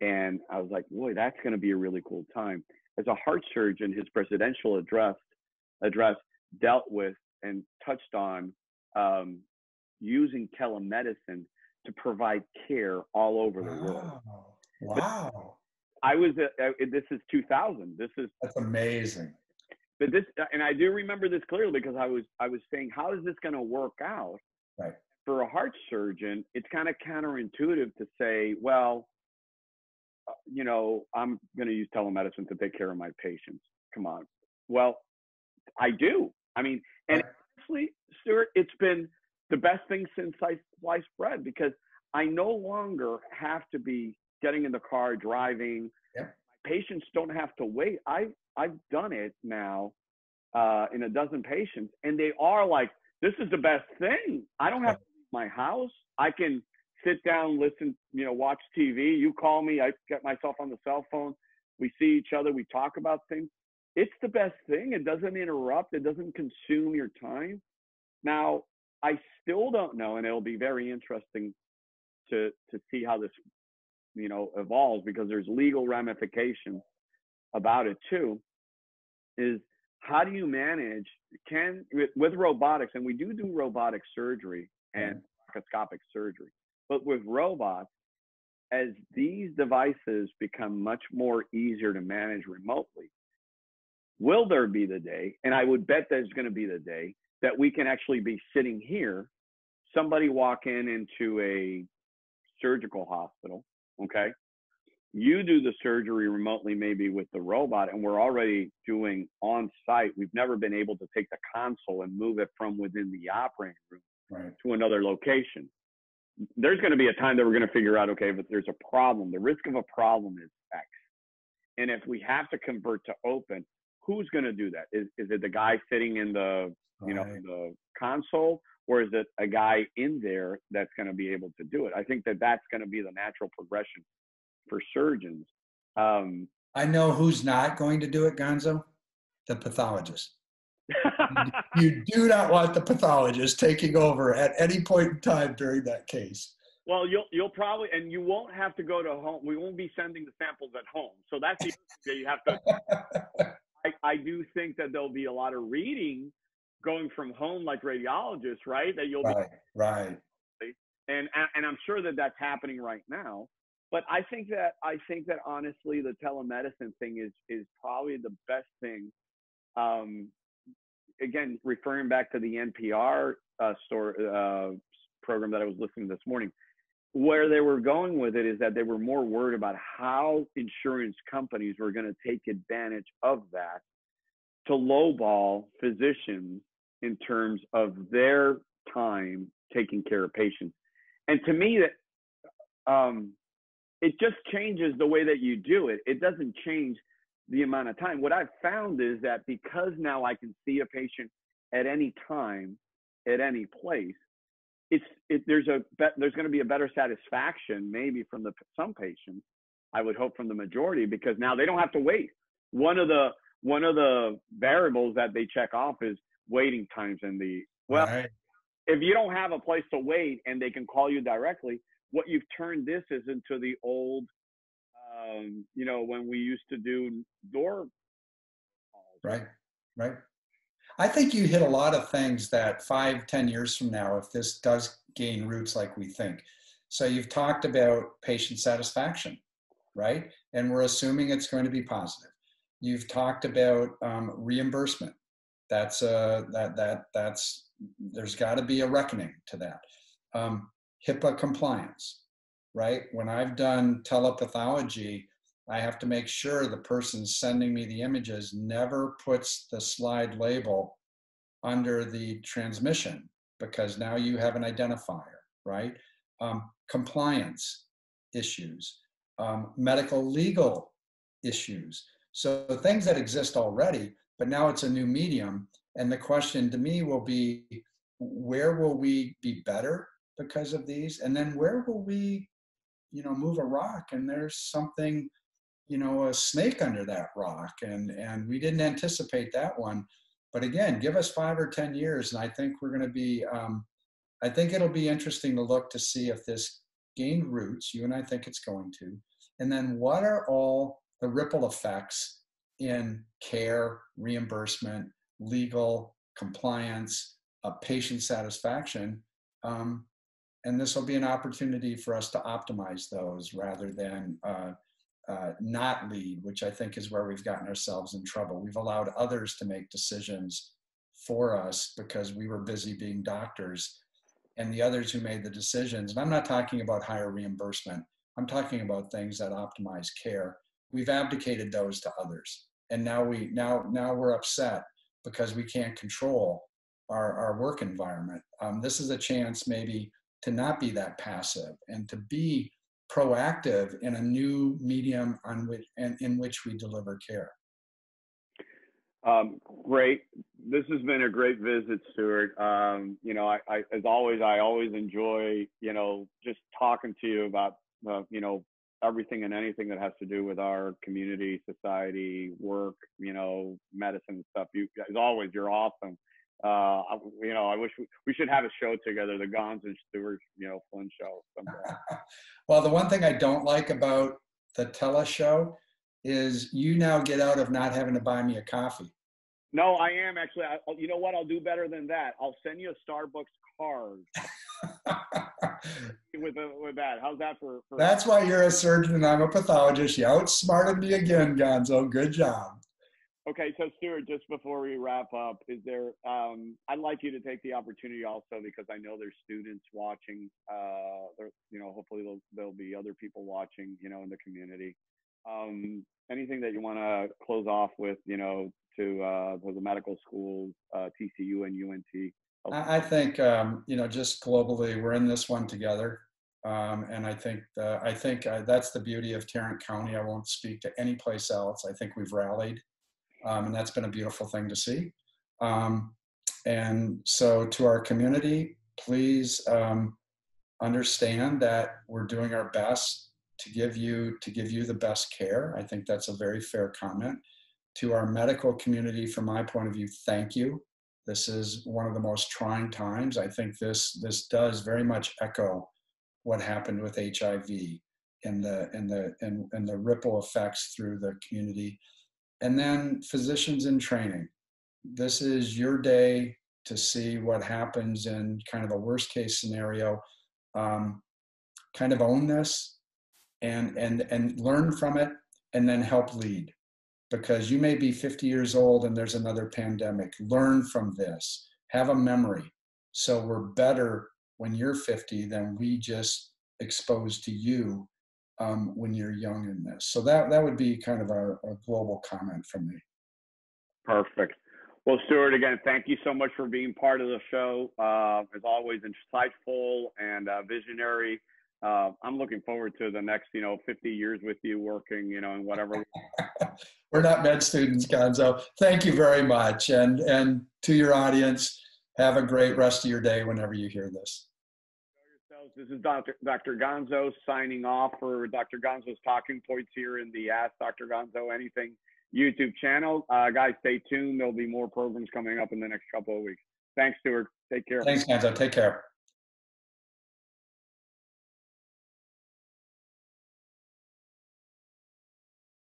and I was like, boy, that's going to be a really cool time. As a heart surgeon, his presidential address address dealt with and touched on um, using telemedicine to provide care all over the world. Wow. I was uh, uh, this is 2000. This is that's amazing. But this, uh, and I do remember this clearly because I was I was saying, how is this going to work out? Right. For a heart surgeon, it's kind of counterintuitive to say, well, uh, you know, I'm going to use telemedicine to take care of my patients. Come on. Well, I do. I mean, and right. honestly, Stuart, it's been the best thing since I sliced bread because I no longer have to be getting in the car, driving. Yeah. Patients don't have to wait. I I've done it now uh, in a dozen patients, and they are like, "This is the best thing. I don't have to leave my house. I can sit down, listen, you know, watch TV. You call me. I get myself on the cell phone. We see each other. We talk about things. It's the best thing. It doesn't interrupt. It doesn't consume your time. Now, I still don't know, and it'll be very interesting to to see how this you know evolves because there's legal ramifications about it too is how do you manage can with, with robotics and we do do robotic surgery and mm-hmm. microscopic surgery but with robots as these devices become much more easier to manage remotely will there be the day and i would bet there's going to be the day that we can actually be sitting here somebody walk in into a surgical hospital okay? you do the surgery remotely, maybe with the robot, and we're already doing on site. We've never been able to take the console and move it from within the operating room Right. to another location. There's going to be a time that we're going to figure out, okay, if there's a problem, the risk of a problem is X. And if we have to convert to open, who's going to do that? Is, is it the guy sitting in the, you know, the console, or is it a guy in there that's going to be able to do it? I think that that's going to be the natural progression for surgeons. Um, I know who's not going to do it, Gonzo. The pathologist. You do not want the pathologist taking over at any point in time during that case. Well, you'll you'll probably and you won't have to go to home. We won't be sending the samples at home. So that's the that you have to. I, I do think that there'll be a lot of reading going from home, like radiologists, right? That you'll right, right. be and and- and I'm sure that that's happening right now. But I think that I think that honestly, the telemedicine thing is is probably the best thing. Um, again, referring back to the NPR uh, store uh, program that I was listening to this morning, where they were going with it is that they were more worried about how insurance companies were going to take advantage of that to lowball physicians in terms of their time taking care of patients. And to me, that um, it just changes the way that you do it. It doesn't change the amount of time. What I've found is that because now I can see a patient at any time, at any place, it's it, there's a there's going to be a better satisfaction maybe from the some patients. I would hope from the majority because now they don't have to wait. One of the one of the variables that they check off is waiting times in the well right. if you don't have a place to wait and they can call you directly, what you've turned this is into the old, um, you know, when we used to do door calls. Right, right. I think you hit a lot of things that five, ten years from now, if this does gain roots like we think. So you've talked about patient satisfaction, right? And we're assuming it's going to be positive. You've talked about um, reimbursement. That's uh, that that that's there's got to be a reckoning to that. Um, HIPAA compliance, right? When I've done telepathology, I have to make sure the person sending me the images never puts the slide label under the transmission because now you have an identifier, right? Um, compliance issues, um, medical legal issues. So things that exist already, but now it's a new medium. And the question to me will be where will we be better because of these? And then where will we, you know, move a rock? And there's something you know a snake under that rock. And and we didn't anticipate that one. But again give us five or ten years and i think we're going to be um, i think it'll be interesting to look to see if this gained roots. You and i think it's going to. And then what are all the ripple effects in care reimbursement legal compliance uh, patient satisfaction um, and this will be an opportunity for us to optimize those rather than uh, uh, not lead, which I think is where we've gotten ourselves in trouble. We've allowed others to make decisions for us because we were busy being doctors. And the others who made the decisions, and I'm not talking about higher reimbursement, I'm talking about things that optimize care. We've abdicated those to others. And now we now now we're upset because we can't control our, our work environment. Um, this is a chance maybe to not be that passive and to be proactive in a new medium on which and in which we deliver care. Um, great. This has been a great visit, Stuart. Um, you know, I, I, as always, I always enjoy, you know, just talking to you about, uh, you know, everything and anything that has to do with our community, society, work, you know, medicine and stuff. You, as always, you're awesome. Uh, you know, I wish we, we should have a show together, the Gons and Stuart, you know, Flynn show. well, the one thing I don't like about the tele show is you now get out of not having to buy me a coffee. No, I am actually. I, you know what? I'll do better than that. I'll send you a Starbucks card with a, with that. How's that for? for That's why you're a surgeon and I'm a pathologist. You outsmarted me again, Gonzo. Good job. Okay, so Stuart, just before we wrap up, is there? Um, I'd like you to take the opportunity also because I know there's students watching. Uh, there, you know, hopefully there'll, there'll be other people watching. You know, in the community. Um, anything that you want to close off with? You know, to uh, to the medical schools, uh, TCU and UNT. I think um, you know, just globally, we're in this one together. Um, and I think I think uh, that's the beauty of Tarrant County. I won't speak to any place else. I think we've rallied um, and that's been a beautiful thing to see. Um, and so, to our community, please um, understand that we're doing our best to give you to give you the best care. I think that's a very fair comment. To our medical community, from my point of view, thank you. This is one of the most trying times. I think this this does very much echo what happened with HIV and the and the and, and the ripple effects through the community and then physicians in training. This is your day to see what happens in kind of a worst case scenario. Um, kind of own this and and and learn from it and then help lead because you may be 50 years old and there's another pandemic learn from this have a memory so we're better when you're 50 than we just exposed to you um, when you're young in this. So that that would be kind of a, a global comment from me. Perfect. Well, Stuart, again, thank you so much for being part of the show. Uh, as always, insightful and uh, visionary. Uh, I'm looking forward to the next, you know, 50 years with you working, you know, in whatever. We're not med students, Gonzo. Thank you very much, and and to your audience, have a great rest of your day whenever you hear this. This is Dr. Dr. Gonzo signing off for Dr. Gonzo's talking points here in the Ask Dr. Gonzo Anything YouTube channel. Uh, guys, stay tuned. There'll be more programs coming up in the next couple of weeks. Thanks, Stuart. Take care. Thanks, Gonzo. Take care.